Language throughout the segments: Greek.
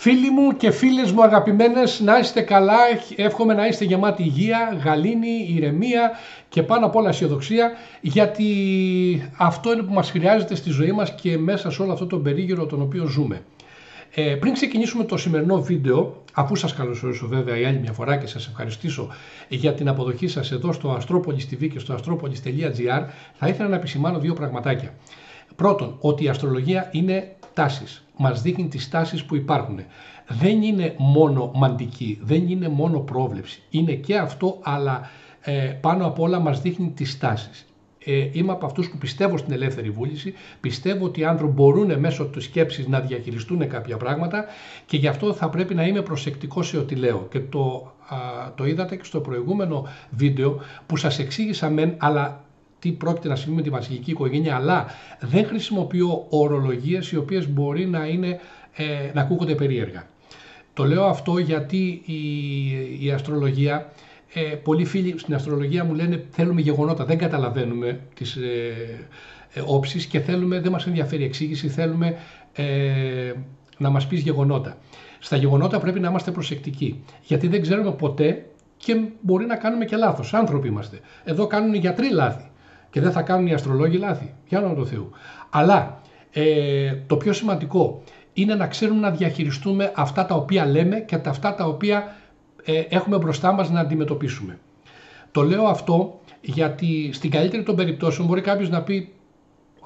Φίλοι μου και φίλες μου αγαπημένες, να είστε καλά, εύχομαι να είστε γεμάτοι υγεία, γαλήνη, ηρεμία και πάνω απ' όλα αισιοδοξία, γιατί αυτό είναι που μας χρειάζεται στη ζωή μας και μέσα σε όλο αυτό το περίγυρο τον οποίο ζούμε. Ε, πριν ξεκινήσουμε το σημερινό βίντεο, αφού σας καλωσορίσω βέβαια η άλλη μια φορά και σας ευχαριστήσω για την αποδοχή σας εδώ στο Astropolis TV και στο astropolis.gr, θα ήθελα να επισημάνω δύο πραγματάκια. Πρώτον, ότι η αστρολογία είναι τάσεις. Μας δείχνει τις τάσεις που υπάρχουν. Δεν είναι μόνο μαντική, δεν είναι μόνο πρόβλεψη. Είναι και αυτό, αλλά ε, πάνω απ' όλα μας δείχνει τις τάσεις. Ε, είμαι από αυτούς που πιστεύω στην ελεύθερη βούληση, πιστεύω ότι οι άνθρωποι μπορούν μέσω της σκέψης να διαχειριστούν κάποια πράγματα και γι' αυτό θα πρέπει να είμαι προσεκτικός σε ό,τι λέω. Και το, το είδατε και στο προηγούμενο βίντεο που σας εξήγησα μεν, αλλά τι πρόκειται να συμβεί με τη βασιλική οικογένεια, αλλά δεν χρησιμοποιώ ορολογίες οι οποίες μπορεί να, είναι, ε, να ακούγονται περίεργα. Το λέω αυτό γιατί η, η αστρολογία, ε, πολλοί φίλοι στην αστρολογία μου λένε θέλουμε γεγονότα, δεν καταλαβαίνουμε τις ε, ε, όψεις και θέλουμε, δεν μας ενδιαφέρει εξήγηση, θέλουμε ε, να μας πεις γεγονότα. Στα γεγονότα πρέπει να είμαστε προσεκτικοί, γιατί δεν ξέρουμε ποτέ και μπορεί να κάνουμε και λάθος. Άνθρωποι είμαστε. Εδώ κάνουν οι γιατροί λάθη και δεν θα κάνουν οι αστρολόγοι λάθη. Για όνομα του Θεού. Αλλά ε, το πιο σημαντικό είναι να ξέρουμε να διαχειριστούμε αυτά τα οποία λέμε και τα αυτά τα οποία ε, έχουμε μπροστά μας να αντιμετωπίσουμε. Το λέω αυτό γιατί στην καλύτερη των περιπτώσεων μπορεί κάποιος να πει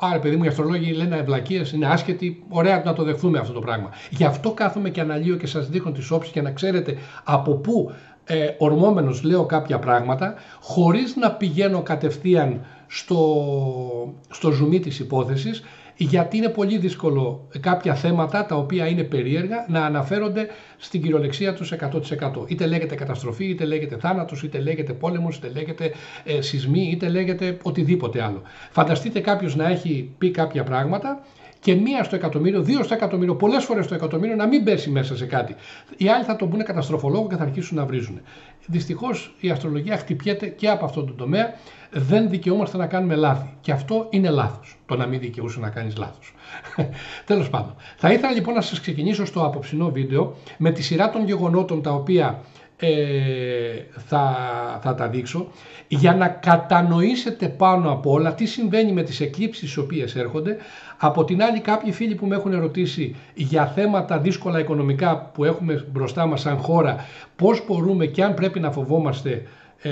Άρα, παιδί μου, οι αστρολόγοι λένε ευλακίες, είναι άσχετοι. Ωραία να το δεχθούμε αυτό το πράγμα. Γι' αυτό κάθομαι και αναλύω και σας δείχνω τις όψεις για να ξέρετε από πού ε, ορμόμενος λέω κάποια πράγματα, χωρίς να πηγαίνω κατευθείαν στο, στο ζουμί της υπόθεσης, γιατί είναι πολύ δύσκολο κάποια θέματα τα οποία είναι περίεργα να αναφέρονται στην κυριολεξία τους 100%. Είτε λέγεται καταστροφή, είτε λέγεται θάνατος, είτε λέγεται πόλεμος, είτε λέγεται ε, σεισμοί, είτε λέγεται οτιδήποτε άλλο. Φανταστείτε κάποιος να έχει πει κάποια πράγματα και μία στο εκατομμύριο, δύο στο εκατομμύριο, πολλές φορές στο εκατομμύριο να μην πέσει μέσα σε κάτι. Οι άλλοι θα τον πούνε καταστροφολόγο και θα αρχίσουν να βρίζουν. Δυστυχώς η αστρολογία χτυπιέται και από αυτόν τον τομέα. Δεν δικαιούμαστε να κάνουμε λάθη. Και αυτό είναι λάθος. Το να μην δικαιούσε να κάνεις λάθος. Τέλος πάντων. Θα ήθελα λοιπόν να σας ξεκινήσω στο απόψινό βίντεο με τη σειρά των γεγονότων τα οποία ε, θα, θα τα δείξω για να κατανοήσετε πάνω από όλα τι συμβαίνει με τις εκλήψεις οι οποίες έρχονται. Από την άλλη κάποιοι φίλοι που με έχουν ερωτήσει για θέματα δύσκολα οικονομικά που έχουμε μπροστά μας σαν χώρα πώς μπορούμε και αν πρέπει να φοβόμαστε ε,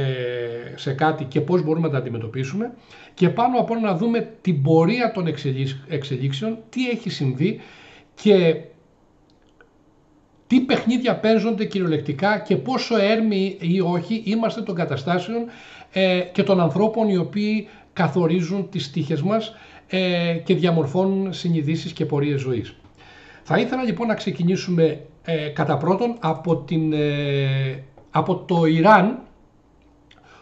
σε κάτι και πώς μπορούμε να τα αντιμετωπίσουμε. Και πάνω από όλα να δούμε την πορεία των εξελίξεων, τι έχει συμβεί και τι παιχνίδια παίζονται κυριολεκτικά και πόσο έρμοι ή όχι είμαστε των καταστάσεων ε, και των ανθρώπων οι οποίοι καθορίζουν τις τύχες μας ε, και διαμορφώνουν συνειδήσεις και πορείες ζωής. Θα ήθελα λοιπόν να ξεκινήσουμε ε, κατά πρώτον από, την, από το Ιράν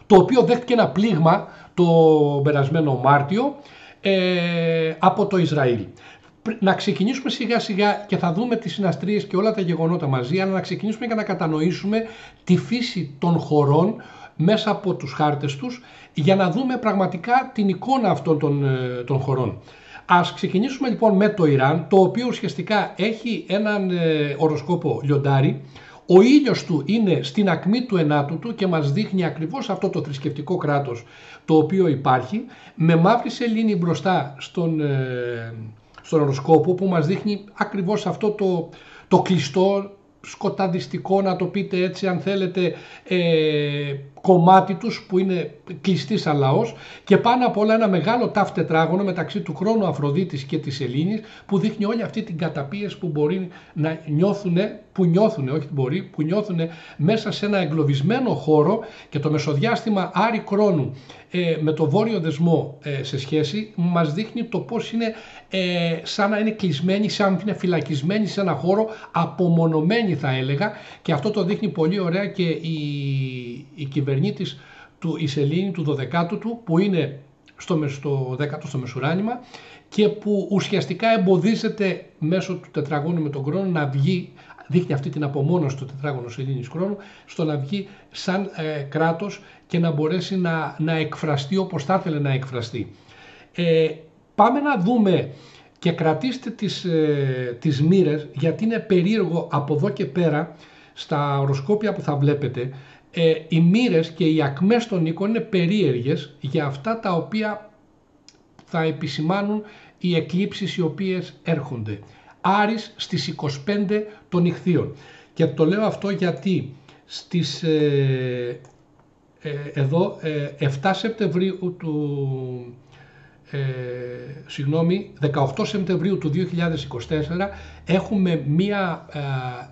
το οποίο δέχτηκε ένα πλήγμα το περασμένο Μάρτιο από το Ισραήλ να ξεκινήσουμε σιγά σιγά και θα δούμε τις συναστρίες και όλα τα γεγονότα μαζί, αλλά να ξεκινήσουμε για να κατανοήσουμε τη φύση των χωρών μέσα από τους χάρτες τους, για να δούμε πραγματικά την εικόνα αυτών των, ε, των χωρών. Ας ξεκινήσουμε λοιπόν με το Ιράν, το οποίο ουσιαστικά έχει έναν ε, οροσκόπο λιοντάρι, ο ήλιος του είναι στην ακμή του ενάτου του και μας δείχνει ακριβώς αυτό το θρησκευτικό κράτος το οποίο υπάρχει, με μαύρη σελήνη μπροστά στον, ε, στον οροσκόπο που μας δείχνει ακριβώς αυτό το, το κλειστό σκοταδιστικό να το πείτε έτσι αν θέλετε ε, κομμάτι τους που είναι κλειστής σαν λαός και πάνω απ' όλα ένα μεγάλο τάφ τετράγωνο μεταξύ του χρόνου Αφροδίτης και της Ελλήνης που δείχνει όλη αυτή την καταπίεση που μπορεί να νιώθουν, που νιώθουν, όχι μπορεί, που νιώθουν μέσα σε ένα εγκλωβισμένο χώρο και το μεσοδιάστημα Άρη Κρόνου ε, με το βόρειο δεσμό ε, σε σχέση μας δείχνει το πώς είναι ε, σαν να είναι κλεισμένοι, σαν να είναι φυλακισμένοι σε ένα χώρο απομονωμένοι θα έλεγα και αυτό το δείχνει πολύ ωραία και η, η κυβερνήτης του Ισελήνη του 12ου του που είναι στο, στο 10ο στο Μεσουράνημα και που ουσιαστικά εμποδίζεται μέσω του τετραγώνου με τον χρόνο να βγει, δείχνει αυτή την απομόνωση του τετράγωνου Σελήνης χρόνου, στο να βγει σαν ε, κράτος και να μπορέσει να, να εκφραστεί όπως θα ήθελε να εκφραστεί. Ε, πάμε να δούμε και κρατήστε τις, ε, τις μοίρες γιατί είναι περίεργο από εδώ και πέρα στα οροσκόπια που θα βλέπετε ε, οι μοίρες και οι ακμές των οίκων είναι περίεργες για αυτά τα οποία θα επισημάνουν οι εκλήψεις οι οποίες έρχονται. Άρης στις 25 των νυχθείων. Και το λέω αυτό γιατί στις, ε, ε, εδώ 7 Σεπτεμβρίου του ε, συγγνώμη, 18 Σεπτεμβρίου του 2024 έχουμε μία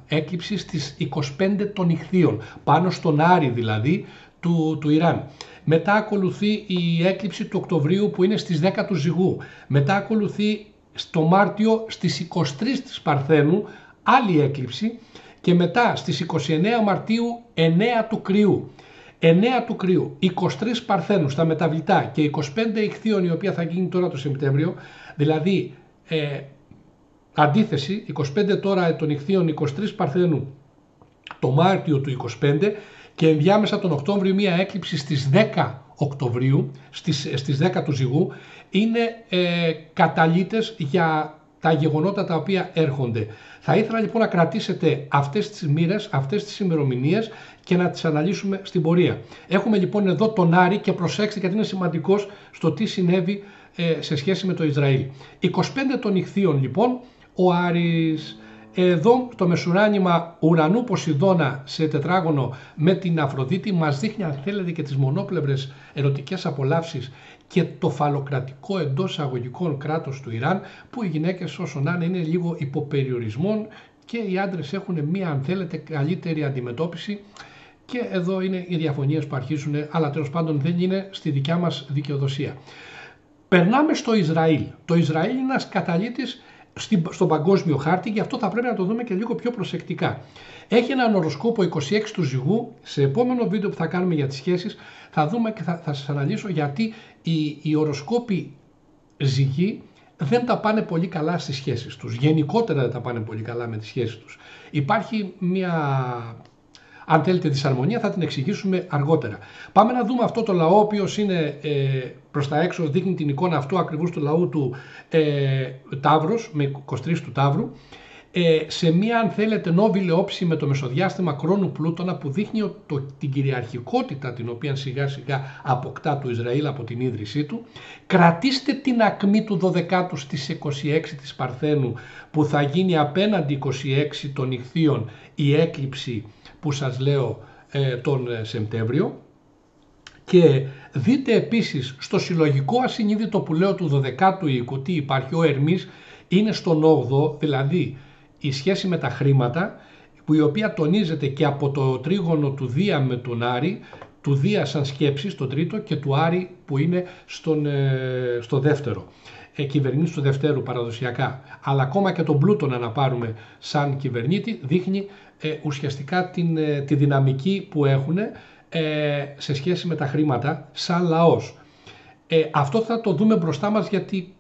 ε, έκλειψη στις 25 των νυχθείων, πάνω στον Άρη δηλαδή του, του Ιράν. Μετά ακολουθεί η έκλειψη του Οκτωβρίου που είναι στις 10 του Ζυγού. Μετά ακολουθεί στο Μάρτιο στις 23 της Παρθένου άλλη έκλειψη και μετά στις 29 Μαρτίου 9 του Κρυού. 9 του κρύου, 23 παρθένους στα μεταβλητά και 25 ηχθείων η οποία θα γίνει τώρα το Σεπτέμβριο, δηλαδή ε, αντίθεση, 25 τώρα των ηχθείων, 23 παρθένου το Μάρτιο του 25 και ενδιάμεσα τον Οκτώβριο μια έκλειψη στις 10 Οκτωβρίου, στις, στις 10 του Ζυγού, είναι ε, καταλήτες για τα γεγονότα τα οποία έρχονται. Θα ήθελα λοιπόν να κρατήσετε αυτές τις μοίρες, αυτές τις ημερομηνίες και να τις αναλύσουμε στην πορεία. Έχουμε λοιπόν εδώ τον Άρη και προσέξτε γιατί είναι σημαντικός στο τι συνέβη ε, σε σχέση με το Ισραήλ. 25 των ηχθείων λοιπόν, ο Άρης εδώ το μεσουράνημα ουρανού Ποσειδώνα σε τετράγωνο με την Αφροδίτη μας δείχνει αν θέλετε και τις μονόπλευρες ερωτικές απολαύσεις και το φαλοκρατικό εντός αγωγικών κράτος του Ιράν που οι γυναίκες όσο να είναι είναι λίγο υποπεριορισμών και οι άντρες έχουν μία αν θέλετε καλύτερη αντιμετώπιση και εδώ είναι οι διαφωνίες που αρχίζουν αλλά τέλος πάντων δεν είναι στη δικιά μας δικαιοδοσία. Περνάμε στο Ισραήλ. Το Ισραήλ είναι ένας καταλήτης στον παγκόσμιο χάρτη και αυτό θα πρέπει να το δούμε και λίγο πιο προσεκτικά. Έχει έναν οροσκόπο 26 του ζυγού. Σε επόμενο βίντεο που θα κάνουμε για τις σχέσεις θα δούμε και θα, θα σας αναλύσω γιατί οι, οι οροσκόποι ζυγοί δεν τα πάνε πολύ καλά στις σχέσεις τους. Γενικότερα δεν τα πάνε πολύ καλά με τις σχέσεις τους. Υπάρχει μια αν θέλετε δυσαρμονία θα την εξηγήσουμε αργότερα. Πάμε να δούμε αυτό το λαό ο οποίος είναι ε, προς τα έξω, δείχνει την εικόνα αυτού ακριβώς του λαού του ε, Ταύρος, με 23 του Ταύρου, ε, σε μία αν θέλετε νόβιλε όψη με το μεσοδιάστημα κρόνου Πλούτονα που δείχνει το, την κυριαρχικότητα την οποία σιγά σιγά αποκτά το Ισραήλ από την ίδρυσή του. Κρατήστε την ακμή του 12ου στις 26 της Παρθένου που θα γίνει απέναντι 26 των ηχθείων η έκλειψη που σας λέω ε, τον ε, Σεπτέμβριο. Και δείτε επίσης στο συλλογικό ασυνείδητο που λέω του 12ου οίκου τι υπάρχει ο Ερμής είναι στον 8ο δηλαδή η σχέση με τα χρήματα που η οποία τονίζεται και από το τρίγωνο του Δία με τον Άρη του Δία σαν σκέψης στο τρίτο και του Άρη που είναι στον, ε, στο δεύτερο ε, κυβερνήτη του Δευτέρου παραδοσιακά, αλλά ακόμα και τον Πλούτονα να πάρουμε σαν κυβερνήτη, δείχνει ε, ουσιαστικά την, ε, τη δυναμική που έχουν ε, σε σχέση με τα χρήματα σαν λαός. Ε, αυτό θα το δούμε μπροστά μας γιατί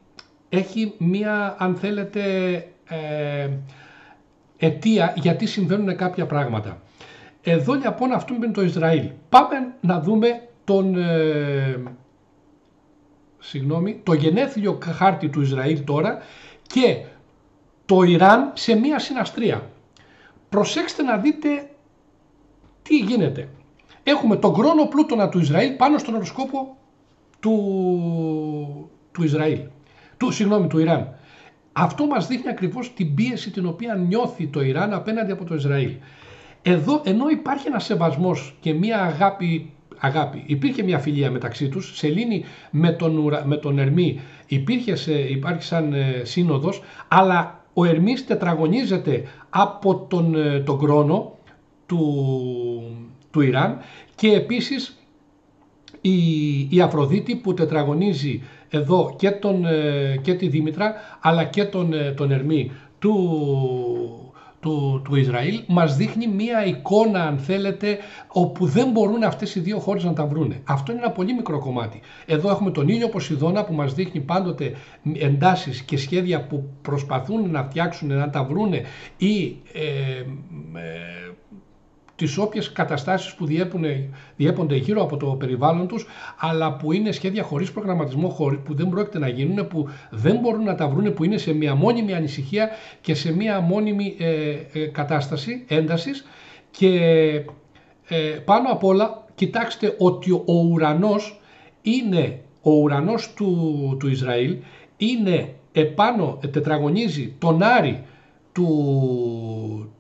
έχει μία, αν θέλετε, ε, αιτία γιατί συμβαίνουν κάποια πράγματα. Εδώ λοιπόν αυτό είναι το Ισραήλ. Πάμε να δούμε τον, συγγνώμη, το γενέθλιο χάρτη του Ισραήλ τώρα και το Ιράν σε μία συναστρία. Προσέξτε να δείτε τι γίνεται. Έχουμε τον κρόνο πλούτονα του Ισραήλ πάνω στον οροσκόπο του, του Ισραήλ. Του, συγγνώμη, του Ιράν. Αυτό μας δείχνει ακριβώς την πίεση την οποία νιώθει το Ιράν απέναντι από το Ισραήλ. Εδώ ενώ υπάρχει ένα σεβασμός και μια αγάπη αγάπη. Υπήρχε μια φιλία μεταξύ τους, Σελήνη με τον, με τον Ερμή υπήρχε σε, υπάρχει σαν ε, σύνοδος, αλλά ο Ερμής τετραγωνίζεται από τον, ε, τον κρόνο του, του Ιράν και επίσης η, η Αφροδίτη που τετραγωνίζει εδώ και, τον, ε, και τη Δήμητρα αλλά και τον, τον Ερμή του, του, του Ισραήλ μας δείχνει μία εικόνα αν θέλετε όπου δεν μπορούν αυτές οι δύο χώρες να τα βρούνε. Αυτό είναι ένα πολύ μικρό κομμάτι. Εδώ έχουμε τον ήλιο Ποσειδώνα που μας δείχνει πάντοτε εντάσεις και σχέδια που προσπαθούν να φτιάξουν, να τα βρούνε ή ε, ε, τις όποιες καταστάσεις που διέπονται γύρω από το περιβάλλον τους, αλλά που είναι σχέδια χωρίς προγραμματισμό, που δεν πρόκειται να γίνουν, που δεν μπορούν να τα βρουν, που είναι σε μια μόνιμη ανησυχία και σε μια μόνιμη ε, ε, κατάσταση έντασης. Και ε, πάνω απ' όλα κοιτάξτε ότι ο ουρανός είναι, ο ουρανός του, του Ισραήλ είναι επάνω, τετραγωνίζει τον Άρη του,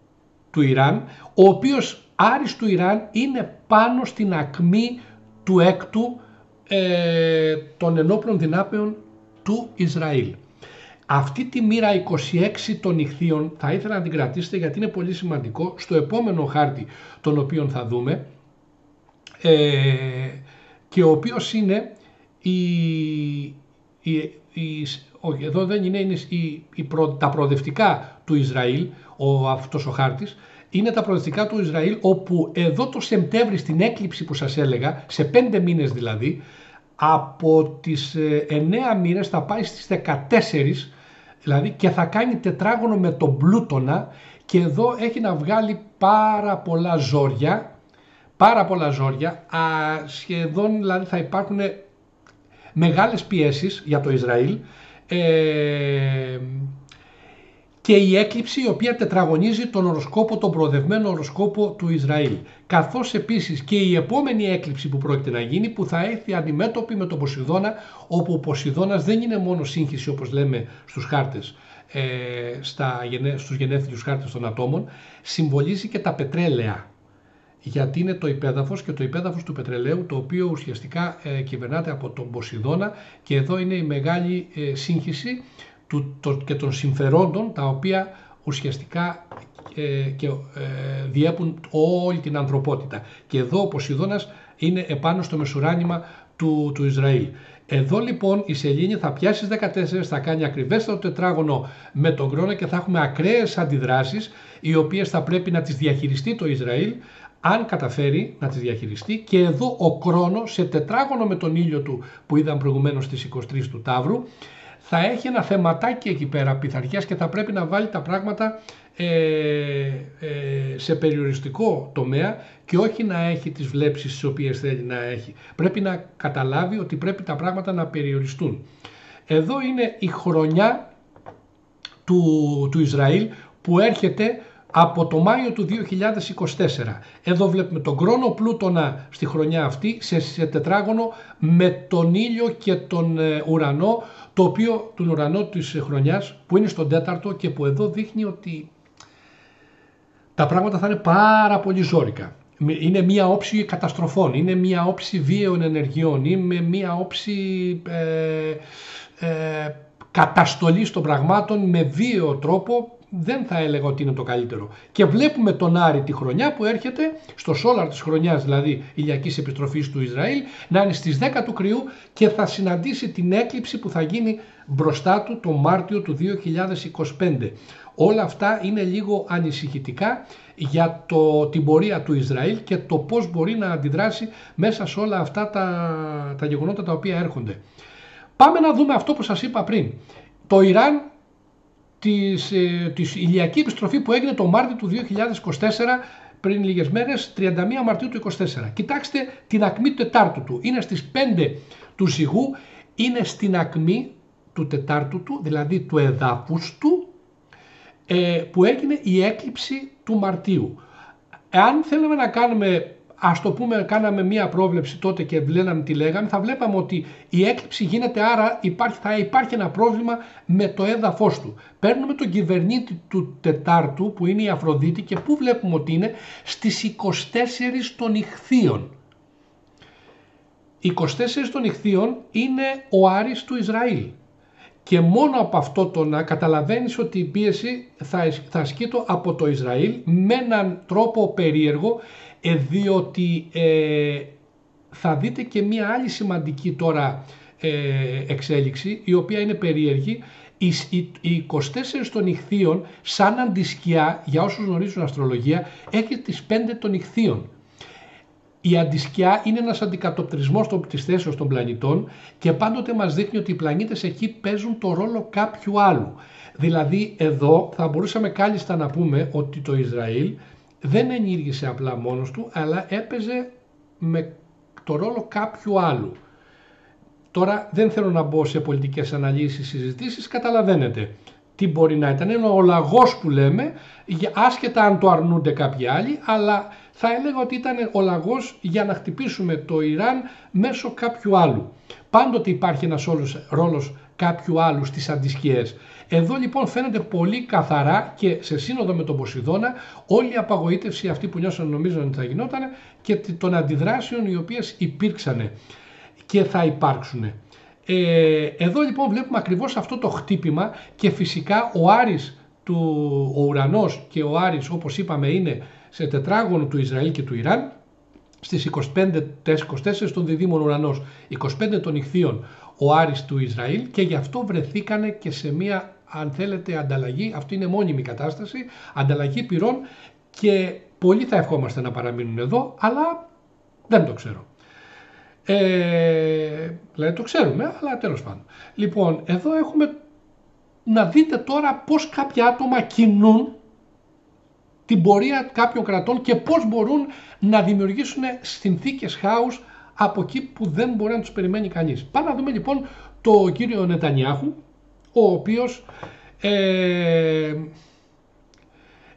του Ιράν, ο οποίος Άρης του Ιράν είναι πάνω στην ακμή του έκτου ε, των ενόπλων δυνάμεων του Ισραήλ. Αυτή τη μοίρα 26 των ηχθείων θα ήθελα να την κρατήσετε γιατί είναι πολύ σημαντικό στο επόμενο χάρτη τον οποίο θα δούμε ε, και ο οποίος είναι η, η, η, όχι, εδώ δεν είναι, είναι η, η τα προοδευτικά του Ισραήλ, ο, αυτός ο χάρτης, είναι τα προοδευτικά του Ισραήλ, όπου εδώ το Σεπτέμβρη στην έκλειψη που σας έλεγα, σε πέντε μήνες δηλαδή, από τις 9 ε, μήνες θα πάει στις 14, δηλαδή και θα κάνει τετράγωνο με τον πλούτονα και εδώ έχει να βγάλει πάρα πολλά ζόρια, πάρα πολλά ζόρια, α, σχεδόν δηλαδή θα υπάρχουν μεγάλες πιέσεις για το Ισραήλ ε, και η έκλειψη η οποία τετραγωνίζει τον οροσκόπο, τον προοδευμένο οροσκόπο του Ισραήλ. Καθώς επίσης και η επόμενη έκλειψη που πρόκειται να γίνει που θα έρθει αντιμέτωπη με τον Ποσειδώνα όπου ο Ποσειδώνας δεν είναι μόνο σύγχυση όπως λέμε στους χάρτες ε, στα, στους γενέθλιους χάρτες των ατόμων, συμβολίζει και τα πετρέλαια γιατί είναι το υπέδαφος και το υπέδαφος του πετρελαίου το οποίο ουσιαστικά ε, κυβερνάται από τον Ποσειδώνα και εδώ είναι η μεγάλη ε, σύγχυση του, το, και των συμφερόντων τα οποία ουσιαστικά ε, και, ε, διέπουν όλη την ανθρωπότητα. Και εδώ ο Ποσειδώνας είναι επάνω στο μεσουράνημα του, του Ισραήλ. Εδώ λοιπόν η σελήνη θα πιάσει στις 14, θα κάνει ακριβέστατο τετράγωνο με τον χρόνο και θα έχουμε ακραίες αντιδράσεις οι οποίες θα πρέπει να τις διαχειριστεί το Ισραήλ αν καταφέρει να τις διαχειριστεί και εδώ ο Κρόνος σε τετράγωνο με τον ήλιο του που είδαμε προηγουμένως στις 23 του Ταύρου θα έχει ένα θεματάκι εκεί πέρα πειθαρχίας και θα πρέπει να βάλει τα πράγματα ε, ε, σε περιοριστικό τομέα και όχι να έχει τις βλέψεις τις οποίες θέλει να έχει. Πρέπει να καταλάβει ότι πρέπει τα πράγματα να περιοριστούν. Εδώ είναι η χρονιά του, του Ισραήλ που έρχεται από το Μάιο του 2024. Εδώ βλέπουμε τον κρόνο πλούτονα στη χρονιά αυτή σε, τετράγωνο με τον ήλιο και τον ε, ουρανό, το οποίο τον ουρανό της χρονιάς που είναι στον τέταρτο και που εδώ δείχνει ότι τα πράγματα θα είναι πάρα πολύ ζώρικα. Είναι μία όψη καταστροφών, είναι μία όψη βίαιων ενεργειών, είναι μία όψη ε, ε, καταστολής των πραγμάτων με βίαιο τρόπο δεν θα έλεγα ότι είναι το καλύτερο. Και βλέπουμε τον Άρη τη χρονιά που έρχεται στο σόλαρ της χρονιάς δηλαδή ηλιακής επιστροφής του Ισραήλ να είναι στις 10 του κρυού και θα συναντήσει την έκλειψη που θα γίνει μπροστά του το Μάρτιο του 2025. Όλα αυτά είναι λίγο ανησυχητικά για το, την πορεία του Ισραήλ και το πώς μπορεί να αντιδράσει μέσα σε όλα αυτά τα, τα γεγονότα τα οποία έρχονται. Πάμε να δούμε αυτό που σας είπα πριν. Το Ιράν της, ε, της ηλιακή επιστροφή που έγινε το Μάρτιο του 2024 πριν λίγες μέρες, 31 Μαρτίου του 2024. Κοιτάξτε την ακμή του τετάρτου του. Είναι στις 5 του ζυγού, είναι στην ακμή του τετάρτου του, δηλαδή του εδάφους του, ε, που έγινε η έκλειψη του Μαρτίου. Εάν θέλουμε να κάνουμε Α το πούμε, κάναμε μία πρόβλεψη τότε και βλέπαμε τι λέγαμε, θα βλέπαμε ότι η έκλειψη γίνεται, άρα υπάρχει, θα υπάρχει ένα πρόβλημα με το έδαφος του. Παίρνουμε τον κυβερνήτη του Τετάρτου, που είναι η Αφροδίτη, και πού βλέπουμε ότι είναι; Στις 24 των ηχθείων. 24 των ηχθείων είναι ο Άρης του Ισραήλ. Και μόνο από αυτό το να καταλαβαίνεις ότι η πίεση θα, θα ασκείται από το Ισραήλ με έναν τρόπο περίεργο ε, διότι ε, θα δείτε και μία άλλη σημαντική τώρα ε, εξέλιξη η οποία είναι περίεργη οι, οι 24 των ηχθείων σαν αντισκιά για όσους γνωρίζουν αστρολογία έχει τις 5 των ηχθείων η αντισκιά είναι ένας αντικατοπτρισμός της θέσεως των πλανητών και πάντοτε μας δείχνει ότι οι πλανήτες εκεί παίζουν το ρόλο κάποιου άλλου. Δηλαδή εδώ θα μπορούσαμε κάλλιστα να πούμε ότι το Ισραήλ δεν ενήργησε απλά μόνος του, αλλά έπαιζε με το ρόλο κάποιου άλλου. Τώρα δεν θέλω να μπω σε πολιτικές αναλύσεις, συζητήσεις, καταλαβαίνετε τι μπορεί να ήταν. Είναι ο λαγός που λέμε, άσχετα αν το αρνούνται κάποιοι άλλοι, αλλά θα έλεγα ότι ήταν ο λαγός για να χτυπήσουμε το Ιράν μέσω κάποιου άλλου. Πάντοτε υπάρχει ένας όλος ρόλος κάποιου άλλου στις αντισκιές. Εδώ λοιπόν φαίνεται πολύ καθαρά και σε σύνοδο με τον Ποσειδώνα όλη η απαγοήτευση αυτή που νιώσαν νομίζω ότι θα γινόταν και των αντιδράσεων οι οποίες υπήρξαν και θα υπάρξουν. Ε, εδώ λοιπόν βλέπουμε ακριβώς αυτό το χτύπημα και φυσικά ο Άρης του, ο ουρανός και ο Άρης όπως είπαμε είναι σε τετράγωνο του Ισραήλ και του Ιράν στις 25, 24 των διδήμων ουρανός, 25 των ηχθείων ο Άρης του Ισραήλ και γι' αυτό βρεθήκανε και σε μια αν θέλετε ανταλλαγή, αυτή είναι μόνιμη κατάσταση, ανταλλαγή πυρών και πολλοί θα ευχόμαστε να παραμείνουν εδώ, αλλά δεν το ξέρω. Ε, δηλαδή το ξέρουμε, αλλά τέλος πάντων. Λοιπόν, εδώ έχουμε να δείτε τώρα πώς κάποια άτομα κινούν την πορεία κάποιων κρατών και πώς μπορούν να δημιουργήσουν συνθήκες χάους από εκεί που δεν μπορεί να τους περιμένει κανείς. Πάμε να δούμε λοιπόν το κύριο Νετανιάχου, ο οποίος ε,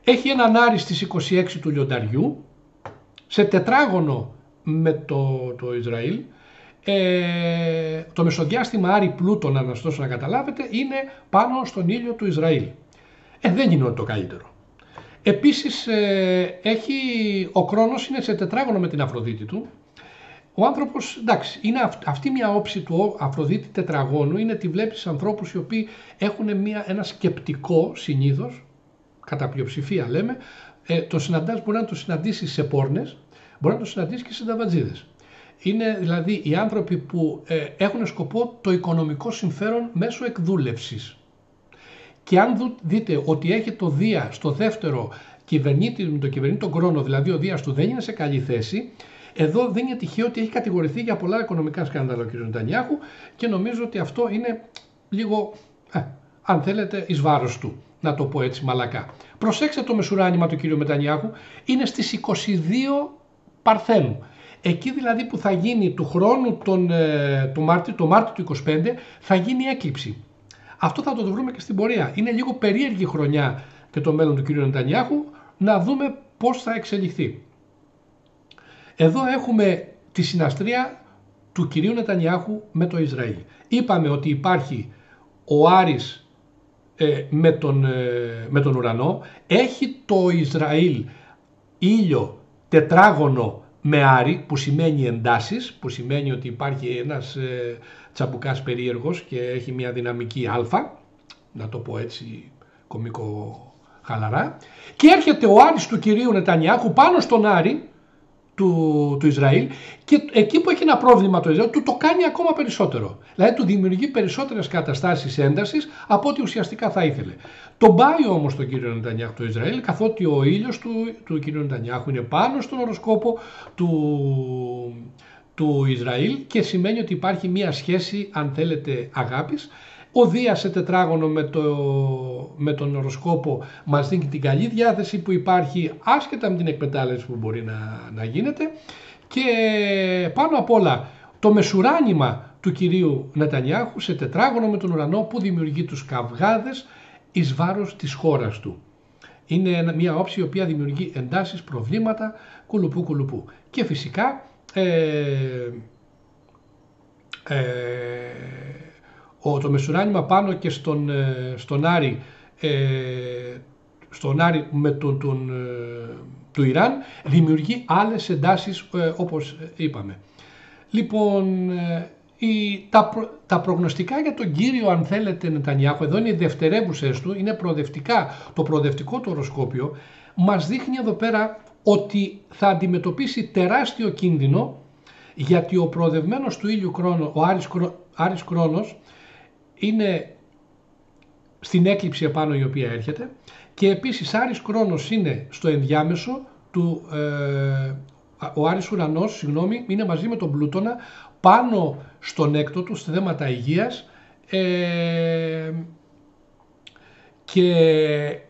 έχει έναν Άρη στις 26 του λιονταριού, σε τετράγωνο με το, το Ισραήλ, ε, το μεσοδιάστημα Άρη Πλούτον, να να καταλάβετε, είναι πάνω στον ήλιο του Ισραήλ. Ε, δεν είναι το καλύτερο. Επίσης, ε, έχει, ο Κρόνος είναι σε τετράγωνο με την Αφροδίτη του. Ο άνθρωπος, εντάξει, είναι αυτή μια όψη του Αφροδίτη τετραγώνου, είναι ότι βλέπεις ανθρώπους οι οποίοι έχουν μια, ένα σκεπτικό συνήθως, κατά πλειοψηφία λέμε, ε, το συναντάς μπορεί να το συναντήσεις σε πόρνες, μπορεί να το συναντήσεις και σε ταβατζίδες. Είναι δηλαδή οι άνθρωποι που ε, έχουν σκοπό το οικονομικό συμφέρον μέσω εκδούλευσης. Και αν δείτε ότι έχει το Δία στο δεύτερο κυβερνήτη, με το κυβερνήτη τον χρόνο, δηλαδή ο Δίας του δεν είναι σε καλή θέση, εδώ δεν είναι τυχαίο ότι έχει κατηγορηθεί για πολλά οικονομικά σκάνδαλα ο κ. Νετανιάχου και νομίζω ότι αυτό είναι λίγο, ε, αν θέλετε, εις βάρος του. Να το πω έτσι μαλακά. Προσέξτε το μεσουράνημα του κ. Νετανιάχου, είναι στις 22 Παρθένου. Εκεί δηλαδή που θα γίνει του χρόνου τον, ε, το, Μάρτιο, το Μάρτιο του 25 θα γίνει έκλειψη. Αυτό θα το βρούμε και στην πορεία. Είναι λίγο περίεργη χρονιά και το μέλλον του κ. Νετανιάχου να δούμε πώς θα εξελιχθεί. Εδώ έχουμε τη συναστρία του κυρίου Νετανιάχου με το Ισραήλ. Είπαμε ότι υπάρχει ο Άρης ε, με, τον, ε, με τον ουρανό, έχει το Ισραήλ ήλιο τετράγωνο με Άρη που σημαίνει εντάσεις, που σημαίνει ότι υπάρχει ένας ε, τσαμπουκάς περίεργος και έχει μια δυναμική α, να το πω έτσι κομικό χαλαρά, και έρχεται ο Άρης του κυρίου Νετανιάχου πάνω στον Άρη του, του Ισραήλ και εκεί που έχει ένα πρόβλημα το Ισραήλ του το κάνει ακόμα περισσότερο. Δηλαδή του δημιουργεί περισσότερες καταστάσεις έντασης από ό,τι ουσιαστικά θα ήθελε. Το πάει όμως τον κύριο Νετανιάχου το Ισραήλ καθότι ο ήλιος του, του κύριου Νετανιάχου είναι πάνω στον οροσκόπο του, του Ισραήλ και σημαίνει ότι υπάρχει μια σχέση αν θέλετε αγάπης ο Δίας σε τετράγωνο με, το, με τον οροσκόπο μας δίνει την καλή διάθεση που υπάρχει άσχετα με την εκμετάλλευση που μπορεί να, να γίνεται και πάνω απ' όλα το μεσουράνημα του κυρίου Νετανιάχου σε τετράγωνο με τον ουρανό που δημιουργεί τους καυγάδες εις βάρος της χώρας του. Είναι μια όψη η οποία δημιουργεί εντάσεις, προβλήματα, κουλουπού κουλουπού. Και φυσικά ε, ε, ο, το μεσουράνημα πάνω και στον, ε, στον Άρη, ε, στον Άρη με τον, τον, ε, του Ιράν δημιουργεί άλλες εντάσεις όπως είπαμε. Λοιπόν, η, τα, τα προγνωστικά για τον κύριο αν θέλετε Νετανιάχου, εδώ είναι οι δευτερεύουσες του, είναι προοδευτικά, το προοδευτικό του οροσκόπιο, μας δείχνει εδώ πέρα ότι θα αντιμετωπίσει τεράστιο κίνδυνο γιατί ο προοδευμένος του ήλιου χρόνο, ο Άρης, Άρης Κρόνος, είναι στην έκλειψη επάνω η οποία έρχεται και επίσης Άρης Κρόνος είναι στο ενδιάμεσο του, ε, ο Άρης Ουρανός, συγγνώμη, είναι μαζί με τον Πλούτονα πάνω στον έκτο του, στη θέματα υγείας ε, και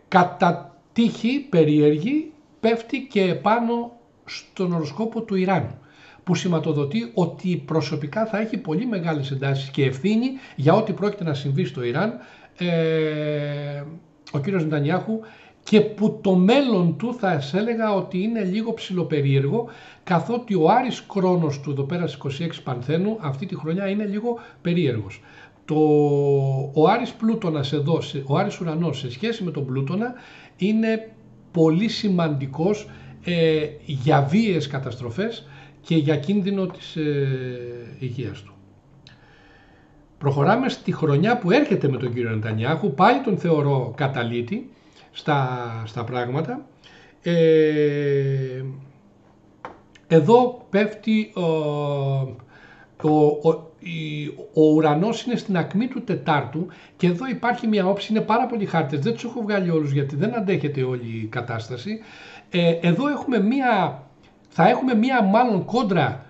κατά τύχη περίεργη πέφτει και πάνω στον οροσκόπο του Ιράν που σηματοδοτεί ότι προσωπικά θα έχει πολύ μεγάλες εντάσεις και ευθύνη για ό,τι πρόκειται να συμβεί στο Ιράν ε, ο κύριος Νετανιάχου και που το μέλλον του θα σας έλεγα ότι είναι λίγο ψηλοπερίεργο καθότι ο Άρης Κρόνος του εδώ πέρα 26 Πανθένου αυτή τη χρονιά είναι λίγο περίεργος. Το, ο Άρης Πλούτονας εδώ, ο Άρης Ουρανός σε σχέση με τον Πλούτονα είναι πολύ σημαντικός ε, για βίαιες καταστροφές και για κίνδυνο της ε, υγείας του. Προχωράμε στη χρονιά που έρχεται με τον κύριο Νετανιάχου, πάλι τον θεωρώ καταλήτη στα, στα πράγματα. Ε, εδώ πέφτει ο, ο, ο, ο ουρανός είναι στην ακμή του Τετάρτου και εδώ υπάρχει μια όψη, είναι πάρα πολλοί χάρτες, δεν τους έχω βγάλει όλους γιατί δεν αντέχεται όλη η κατάσταση. Ε, εδώ έχουμε μια, θα έχουμε μια μάλλον κόντρα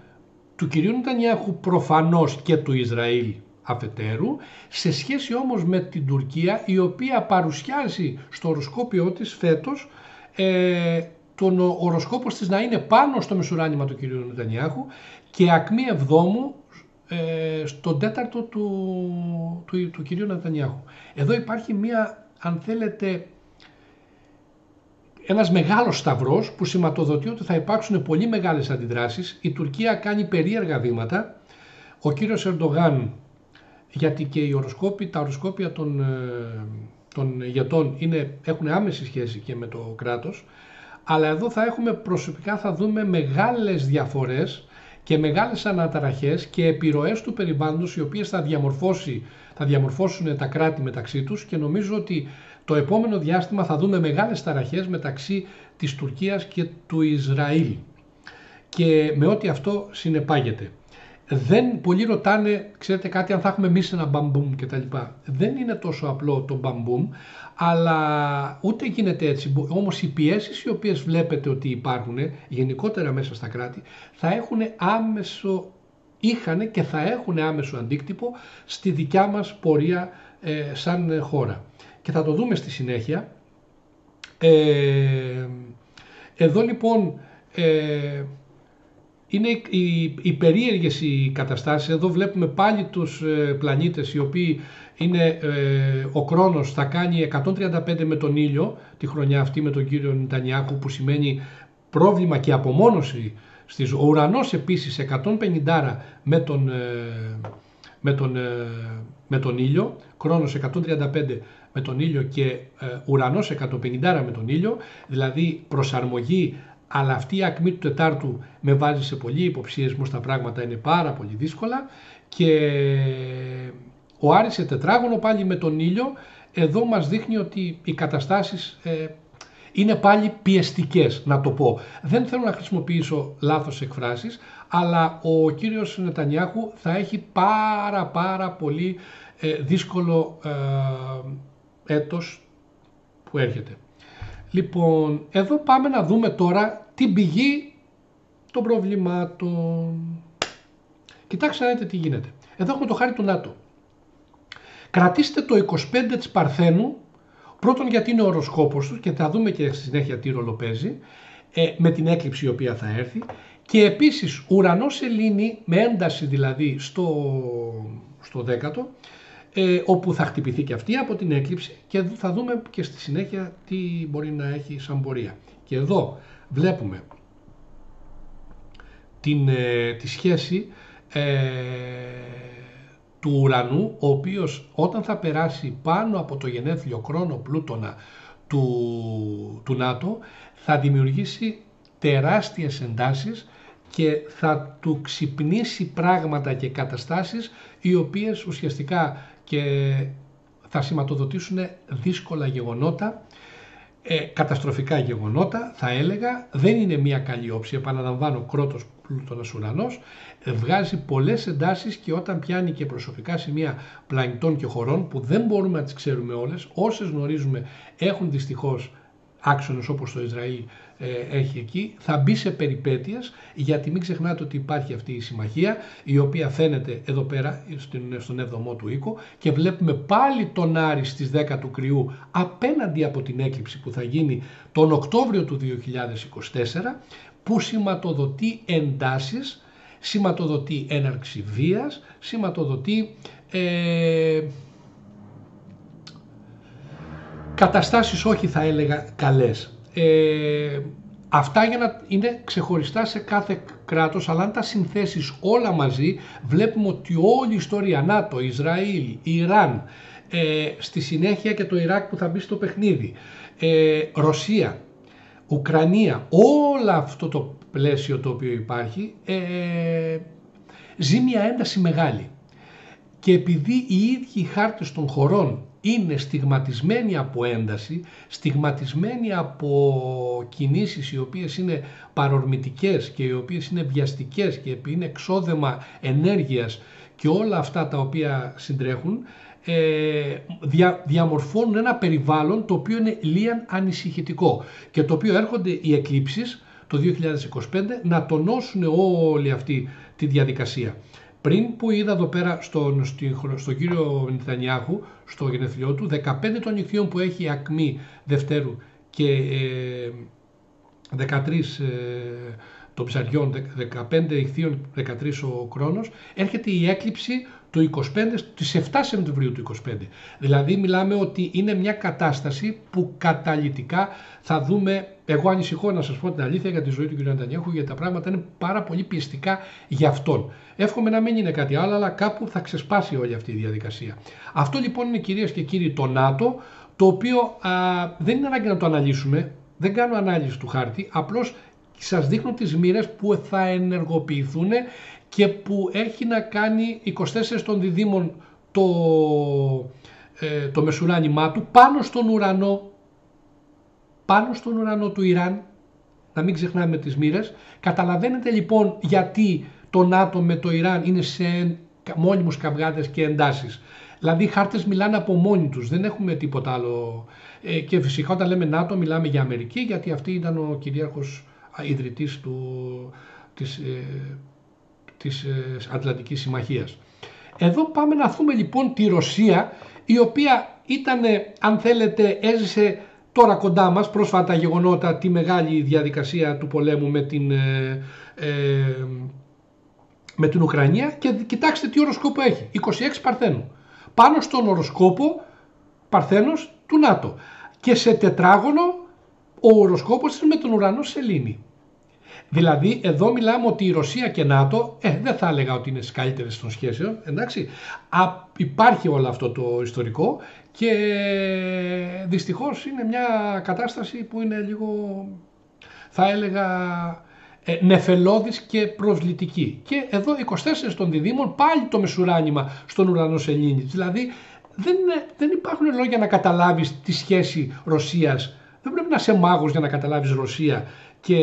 του κυρίου Νετανιάχου προφανώς και του Ισραήλ αφετέρου, σε σχέση όμως με την Τουρκία η οποία παρουσιάζει στο οροσκόπιό της φέτος ε, τον οροσκόπος της να είναι πάνω στο μεσουράνημα του κυρίου Νετανιάχου και ακμή εβδόμου ε, στον τέταρτο του, του, του κυρίου Νετανιάχου. Εδώ υπάρχει μία, αν θέλετε, ένας μεγάλος σταυρός που σηματοδοτεί ότι θα υπάρξουν πολύ μεγάλες αντιδράσεις. Η Τουρκία κάνει περίεργα βήματα. Ο κύριος Ερντογάν, γιατί και οι οροσκόποι, τα οροσκόπια των, ε, των ηγετών είναι, έχουν άμεση σχέση και με το κράτος, αλλά εδώ θα έχουμε προσωπικά, θα δούμε μεγάλες διαφορές και μεγάλες αναταραχές και επιρροές του περιβάλλοντος οι οποίες θα, διαμορφώσει, θα διαμορφώσουν τα κράτη μεταξύ τους και νομίζω ότι το επόμενο διάστημα θα δούμε μεγάλες ταραχές μεταξύ της Τουρκίας και του Ισραήλ και με ό,τι αυτό συνεπάγεται. Δεν, πολλοί ρωτάνε, ξέρετε κάτι, αν θα έχουμε εμείς ένα μπαμπούμ κτλ. Δεν είναι τόσο απλό το μπαμπούμ, αλλά ούτε γίνεται έτσι. Όμως οι πιέσεις οι οποίες βλέπετε ότι υπάρχουν γενικότερα μέσα στα κράτη θα έχουν άμεσο, είχαν και θα έχουν άμεσο αντίκτυπο στη δικιά μας πορεία ε, σαν χώρα. Και θα το δούμε στη συνέχεια. Ε, εδώ λοιπόν ε, είναι οι, οι περίεργες οι καταστάσεις. Εδώ βλέπουμε πάλι τους ε, πλανήτες οι οποίοι είναι ε, ο Κρόνος θα κάνει 135 με τον ήλιο τη χρονιά αυτή με τον κύριο Νιτανιάχου που σημαίνει πρόβλημα και απομόνωση στις, ο ουρανός επίσης 150 με τον, ε, με τον, ε, με τον ήλιο, Κρόνος 135 με τον ήλιο και ε, ουρανός 150 με τον ήλιο, δηλαδή προσαρμογή αλλά αυτή η ακμή του Τετάρτου με βάζει σε πολύ υποψιασμό στα πράγματα είναι πάρα πολύ δύσκολα και ο Άρης σε τετράγωνο πάλι με τον ήλιο εδώ μας δείχνει ότι οι καταστάσεις ε, είναι πάλι πιεστικές να το πω. Δεν θέλω να χρησιμοποιήσω λάθος εκφράσεις αλλά ο κύριος Νετανιάχου θα έχει πάρα πάρα πολύ ε, δύσκολο ε, έτος που έρχεται. Λοιπόν, εδώ πάμε να δούμε τώρα την πηγή των προβλημάτων. Κοιτάξτε να δείτε τι γίνεται. Εδώ έχουμε το χάρι του ΝΑΤΟ. Κρατήστε το 25 της Παρθένου, πρώτον γιατί είναι ο οροσκόπος τους και θα δούμε και στη συνέχεια τι ρόλο παίζει, ε, με την έκλειψη η οποία θα έρθει και επίσης ουρανός σελήνη με ένταση δηλαδή στο, στο δέκατο ε, όπου θα χτυπηθεί και αυτή από την έκλειψη και θα δούμε και στη συνέχεια τι μπορεί να έχει σαν πορεία. Και εδώ βλέπουμε την, ε, τη σχέση ε, του ουρανού, ο οποίος όταν θα περάσει πάνω από το γενέθλιο χρόνο πλούτονα του, του ΝΑΤΟ, θα δημιουργήσει τεράστιες εντάσεις και θα του ξυπνήσει πράγματα και καταστάσεις οι οποίες ουσιαστικά και θα σηματοδοτήσουν δύσκολα γεγονότα, ε, καταστροφικά γεγονότα θα έλεγα, δεν είναι μια καλή όψη, επαναλαμβάνω κρότος πλούτονας ουρανός, ε, βγάζει πολλές εντάσεις και όταν πιάνει και προσωπικά σημεία πλανητών και χωρών που δεν μπορούμε να τις ξέρουμε όλες, όσες γνωρίζουμε έχουν δυστυχώς άξονες όπως το Ισραήλ ε, έχει εκεί, θα μπει σε περιπέτειες γιατί μην ξεχνάτε ότι υπάρχει αυτή η συμμαχία η οποία φαίνεται εδώ πέρα στον 7ο του οίκο και βλέπουμε πάλι τον Άρη στις 10 του Κρυού απέναντι από την έκλειψη που θα γίνει τον Οκτώβριο του 2024 που σηματοδοτεί εντάσεις, σηματοδοτεί έναρξη βίας, σηματοδοτεί ε, καταστάσεις όχι θα έλεγα καλές. Ε, αυτά για να είναι ξεχωριστά σε κάθε κράτος, αλλά αν τα συνθέσεις όλα μαζί, βλέπουμε ότι όλη η ιστορία, ΝΑΤΟ, Ισραήλ, Ιράν, ε, στη συνέχεια και το Ιράκ που θα μπει στο παιχνίδι, ε, Ρωσία, Ουκρανία, όλο αυτό το πλαίσιο το οποίο υπάρχει, ε, ζει μια ένταση μεγάλη. Και επειδή οι ίδιοι οι χάρτες των χωρών είναι στιγματισμένοι από ένταση, στιγματισμένοι από κινήσεις οι οποίες είναι παρορμητικές και οι οποίες είναι βιαστικές και είναι εξόδεμα ενέργειας και όλα αυτά τα οποία συντρέχουν, ε, δια, διαμορφώνουν ένα περιβάλλον το οποίο είναι λίαν ανησυχητικό και το οποίο έρχονται οι εκλήψεις το 2025 να τονώσουν όλη αυτή τη διαδικασία. Πριν που είδα εδώ πέρα στον, στον κύριο Νιτανιάχου, στο γενεθλιό του, 15 των νυχθείων που έχει η ακμή Δευτέρου και ε, 13 ε, των ψαριών, 15 ηχθείων, 13 ο χρόνος, έρχεται η έκλειψη του 25, τις 7 Σεπτεμβρίου του 25. Δηλαδή μιλάμε ότι είναι μια κατάσταση που καταλητικά θα δούμε, εγώ ανησυχώ να σας πω την αλήθεια για τη ζωή του κ. Αντανιέχου, γιατί τα πράγματα είναι πάρα πολύ πιεστικά για αυτόν. Εύχομαι να μην είναι κάτι άλλο, αλλά κάπου θα ξεσπάσει όλη αυτή η διαδικασία. Αυτό λοιπόν είναι κυρίες και κύριοι το ΝΑΤΟ, το οποίο α, δεν είναι ανάγκη να το αναλύσουμε, δεν κάνω ανάλυση του χάρτη, απλώς σας δείχνω τις μοίρες που θα ενεργοποιηθούν και που έχει να κάνει 24 των διδήμων το, ε, το μεσουράνημά του πάνω στον ουρανό, πάνω στον ουρανό του Ιράν, να μην ξεχνάμε τις μοίρες. Καταλαβαίνετε λοιπόν γιατί το ΝΑΤΟ με το Ιράν είναι σε μόνιμους καυγάδες και εντάσεις. Δηλαδή οι χάρτες μιλάνε από μόνοι τους, δεν έχουμε τίποτα άλλο. Ε, και φυσικά όταν λέμε ΝΑΤΟ μιλάμε για Αμερική γιατί αυτή ήταν ο κυρίαρχος ιδρυτής του, της, ε, της ε, Ατλαντικής Συμμαχίας. Εδώ πάμε να δούμε λοιπόν τη Ρωσία η οποία ήταν αν θέλετε έζησε τώρα κοντά μας πρόσφατα γεγονότα τη μεγάλη διαδικασία του πολέμου με την, ε, ε, με την Ουκρανία και κοιτάξτε τι οροσκόπο έχει, 26 Παρθένου. Πάνω στον οροσκόπο Παρθένος του ΝΑΤΟ και σε τετράγωνο ο οροσκόπος είναι με τον ουρανό Σελήνη. Δηλαδή εδώ μιλάμε ότι η Ρωσία και ΝΑΤΟ, ε, δεν θα έλεγα ότι είναι στι καλύτερες των σχέσεων, εντάξει. Α, υπάρχει όλο αυτό το ιστορικό και δυστυχώς είναι μια κατάσταση που είναι λίγο, θα έλεγα, ε, νεφελώδης και προσλητική. Και εδώ 24 των διδήμων πάλι το μεσουράνημα στον ουρανό Σελήνη. Δηλαδή δεν, δεν υπάρχουν λόγια να καταλάβεις τη σχέση Ρωσίας. Δεν πρέπει να είσαι μάγος για να καταλάβεις Ρωσία και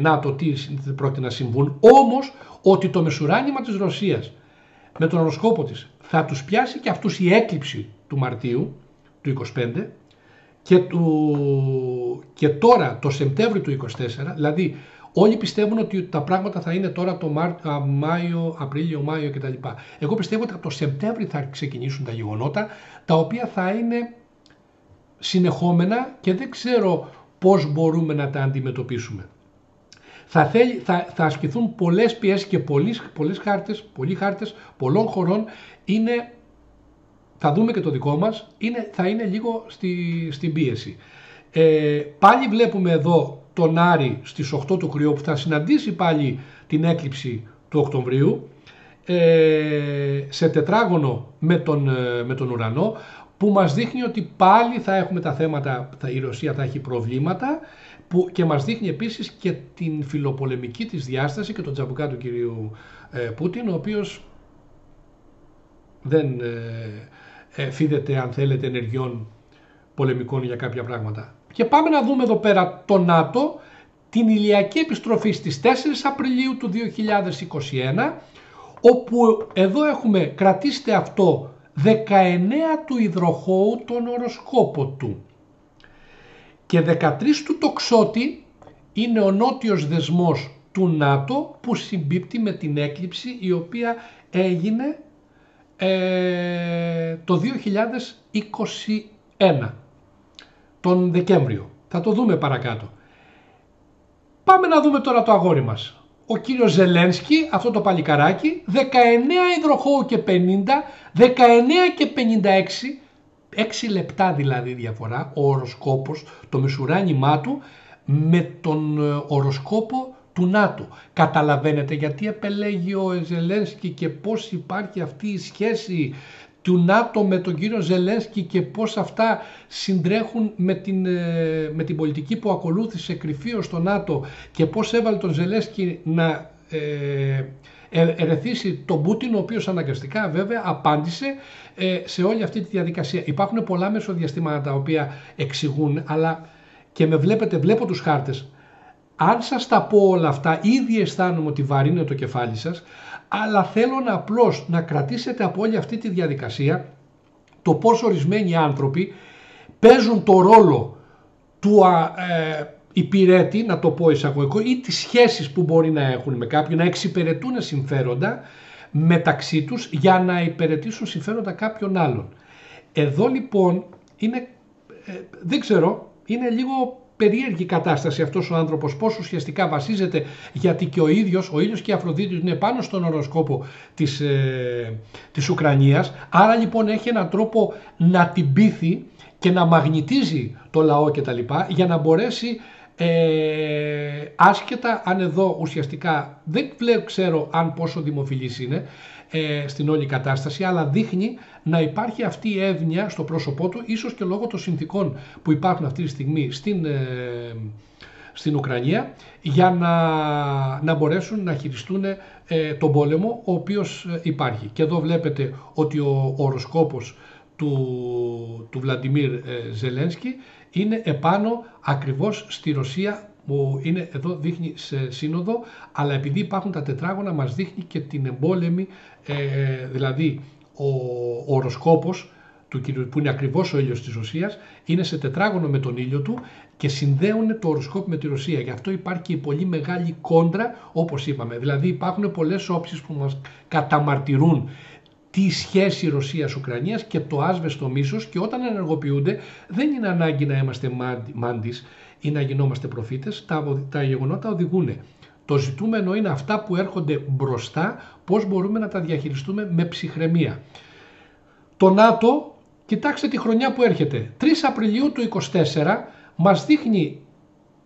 να το τι πρόκειται να συμβούν. Όμως ότι το μεσουράνημα της Ρωσίας με τον οροσκόπο της θα τους πιάσει και αυτούς η έκλειψη του Μαρτίου του 25 και, του, και τώρα το Σεπτέμβριο του 24, δηλαδή όλοι πιστεύουν ότι τα πράγματα θα είναι τώρα το Μάιο, Απρίλιο, Μάιο κτλ. Εγώ πιστεύω ότι από το Σεπτέμβριο θα ξεκινήσουν τα γεγονότα τα οποία θα είναι συνεχόμενα και δεν ξέρω πώς μπορούμε να τα αντιμετωπίσουμε. Θα, θέλει, θα, θα ασκηθούν πολλές πιέσεις και πολλές, πολλές χάρτες, πολλοί χάρτες πολλών χωρών είναι, θα δούμε και το δικό μας, είναι, θα είναι λίγο στη, στην πίεση. Ε, πάλι βλέπουμε εδώ τον Άρη στις 8 του Κρυό που θα συναντήσει πάλι την έκλειψη του Οκτωβρίου ε, σε τετράγωνο με τον, ε, με τον ουρανό που μας δείχνει ότι πάλι θα έχουμε τα θέματα, θα, η Ρωσία θα έχει προβλήματα που, και μας δείχνει επίσης και την φιλοπολεμική της διάσταση και τον τζαμπουκά του κυρίου ε, Πούτιν, ο οποίος δεν ε, ε, φίδεται αν θέλετε ενεργειών πολεμικών για κάποια πράγματα. Και πάμε να δούμε εδώ πέρα το ΝΑΤΟ, την ηλιακή επιστροφή στις 4 Απριλίου του 2021, όπου εδώ έχουμε, κρατήστε αυτό, 19 του υδροχώου τον οροσκόπο του. και 13 του τοξότη είναι ο νότιος δεσμός του ΝΑΤΟ που συμπίπτει με την έκλειψη η οποία έγινε ε, το 2021 τον Δεκέμβριο. Θα το δούμε παρακάτω. Πάμε να δούμε τώρα το αγόρι μας. Ο κύριος Ζελένσκι, αυτό το παλικαράκι, 19 υδροχώου και 50, 19 και 56, 6 λεπτά δηλαδή διαφορά, ο οροσκόπος, το μισουράνημά του, με τον ε, οροσκόπο του ΝΑΤΟ. Καταλαβαίνετε γιατί επελέγει ο Ζελένσκι και πώς υπάρχει αυτή η σχέση του ΝΑΤΟ με τον κύριο Ζελένσκι και πώς αυτά συντρέχουν με την, ε, με την πολιτική που ακολούθησε κρυφίως στο ΝΑΤΟ και πώς έβαλε τον Ζελένσκι να ε, ε, ερεθίσει τον Πούτιν, ο οποίος αναγκαστικά βέβαια απάντησε ε, σε όλη αυτή τη διαδικασία. Υπάρχουν πολλά μεσοδιαστήματα τα οποία εξηγούν, αλλά και με βλέπετε, βλέπω τους χάρτες, αν σας τα πω όλα αυτά, ήδη αισθάνομαι ότι βαρύνει το κεφάλι σας, αλλά θέλω να απλώς να κρατήσετε από όλη αυτή τη διαδικασία το πώς ορισμένοι άνθρωποι παίζουν το ρόλο του ε, υπηρέτη, να το πω εισαγωγικό, ή τις σχέσεις που μπορεί να έχουν με κάποιον, να εξυπηρετούν συμφέροντα μεταξύ τους για να υπηρετήσουν συμφέροντα κάποιων άλλων. Εδώ λοιπόν είναι, ε, δεν ξέρω, είναι λίγο περίεργη κατάσταση αυτός ο άνθρωπος, πώς ουσιαστικά βασίζεται, γιατί και ο ίδιος, ο ήλιος και η Αφροδίτη είναι πάνω στον οροσκόπο της, ε, της Ουκρανίας, άρα λοιπόν έχει έναν τρόπο να την πείθει και να μαγνητίζει το λαό κτλ. για να μπορέσει ε, άσχετα αν εδώ ουσιαστικά δεν ξέρω αν πόσο δημοφιλής είναι ε, στην όλη κατάσταση αλλά δείχνει να υπάρχει αυτή η εύνοια στο πρόσωπό του ίσως και λόγω των συνθήκων που υπάρχουν αυτή τη στιγμή στην, ε, στην Ουκρανία για να, να μπορέσουν να χειριστούν ε, τον πόλεμο ο οποίος ε, υπάρχει. Και εδώ βλέπετε ότι ο οροσκόπος του, του Βλαντιμίρ Ζελένσκι είναι επάνω ακριβώς στη Ρωσία που είναι εδώ δείχνει σε σύνοδο αλλά επειδή υπάρχουν τα τετράγωνα μας δείχνει και την εμπόλεμη ε, δηλαδή ο, ο οροσκόπος του που είναι ακριβώς ο ήλιος της Ρωσίας είναι σε τετράγωνο με τον ήλιο του και συνδέουν το οροσκόπο με τη Ρωσία. Γι' αυτό υπάρχει και η πολύ μεγάλη κόντρα όπως είπαμε. Δηλαδή υπάρχουν πολλές όψεις που μας καταμαρτυρούν τη σχέση Ρωσίας-Ουκρανίας και το άσβεστο μίσος και όταν ενεργοποιούνται δεν είναι ανάγκη να είμαστε μάντις ή να γινόμαστε προφήτες, τα, τα γεγονότα οδηγούν. Το ζητούμενο είναι αυτά που έρχονται μπροστά, πώς μπορούμε να τα διαχειριστούμε με ψυχραιμία. Το ΝΑΤΟ, κοιτάξτε τη χρονιά που έρχεται, 3 Απριλίου του 24 μας δείχνει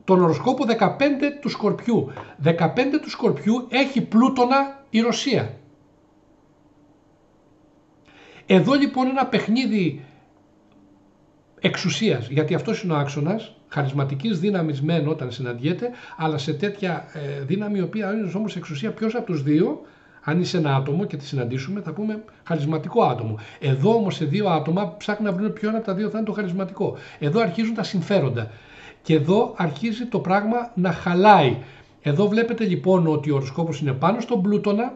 τον οροσκόπο 15 του Σκορπιού. 15 του Σκορπιού έχει πλούτονα η Ρωσία. Εδώ λοιπόν ένα παιχνίδι εξουσίας, γιατί αυτός είναι ο άξονας, χαρισματικής δύναμης μεν όταν συναντιέται, αλλά σε τέτοια ε, δύναμη η οποία είναι όμως εξουσία ποιος από τους δύο, αν είσαι ένα άτομο και τη συναντήσουμε, θα πούμε χαρισματικό άτομο. Εδώ όμως σε δύο άτομα ψάχνουν να βρουν ποιο από τα δύο θα είναι το χαρισματικό. Εδώ αρχίζουν τα συμφέροντα. Και εδώ αρχίζει το πράγμα να χαλάει. Εδώ βλέπετε λοιπόν ότι ο οροσκόπος είναι πάνω στον πλούτονα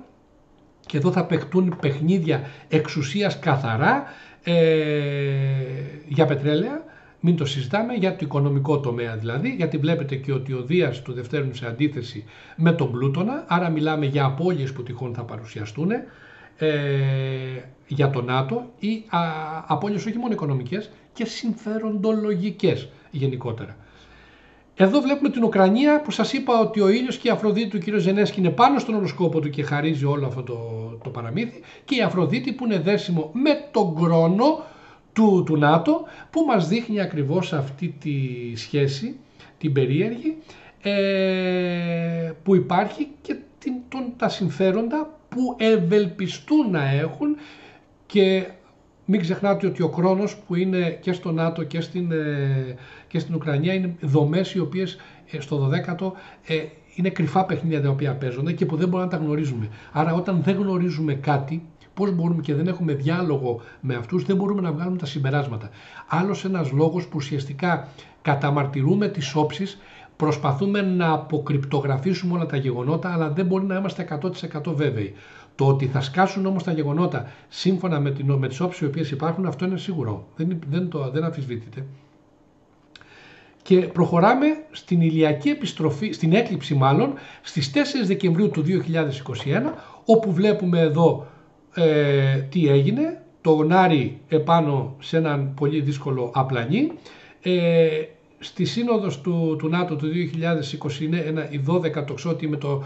και εδώ θα παιχτούν παιχνίδια εξουσίας καθαρά ε, για πετρέλαια. Μην το συζητάμε για το οικονομικό τομέα δηλαδή, γιατί βλέπετε και ότι ο Δίας του Δευτέρου είναι σε αντίθεση με τον Πλούτονα, άρα μιλάμε για απώλειες που τυχόν θα παρουσιαστούν ε, για το ΝΑΤΟ ή α, απώλειες όχι μόνο οικονομικές και συμφεροντολογικές γενικότερα. Εδώ βλέπουμε την Ουκρανία που σας είπα ότι ο ήλιος και η Αφροδίτη του κ. Ζενέσκη είναι πάνω στον οροσκόπο του και χαρίζει όλο αυτό το, το παραμύθι και η Αφροδίτη που είναι δέσιμο με τον κρόνο του, του ΝΑΤΟ που μας δείχνει ακριβώς αυτή τη σχέση, την περίεργη ε, που υπάρχει και την, τον, τα συμφέροντα που ευελπιστούν να έχουν και μην ξεχνάτε ότι ο χρόνος που είναι και στο ΝΑΤΟ και στην, ε, και στην Ουκρανία είναι δομές οι οποίες ε, στο 12ο ε, είναι κρυφά παιχνίδια τα οποία παίζονται και που δεν μπορούμε να τα γνωρίζουμε. Άρα όταν δεν γνωρίζουμε κάτι, πώς μπορούμε και δεν έχουμε διάλογο με αυτούς, δεν μπορούμε να βγάλουμε τα συμπεράσματα. Άλλος ένας λόγος που ουσιαστικά καταμαρτυρούμε τις όψεις, προσπαθούμε να αποκρυπτογραφήσουμε όλα τα γεγονότα, αλλά δεν μπορεί να είμαστε 100% βέβαιοι. Το ότι θα σκάσουν όμως τα γεγονότα σύμφωνα με, την, με τις όψεις οι οποίες υπάρχουν, αυτό είναι σίγουρο. Δεν, δεν, το, δεν αμφισβήτηται. και προχωράμε στην ηλιακή επιστροφή, στην έκλειψη μάλλον, στις 4 Δεκεμβρίου του 2021, όπου βλέπουμε εδώ ε, τι έγινε, το γνάρι επάνω σε έναν πολύ δύσκολο απλανή. Ε, στη σύνοδος του, του ΝΑΤΟ του 2020 είναι ένα, η 12 τοξότη με, το,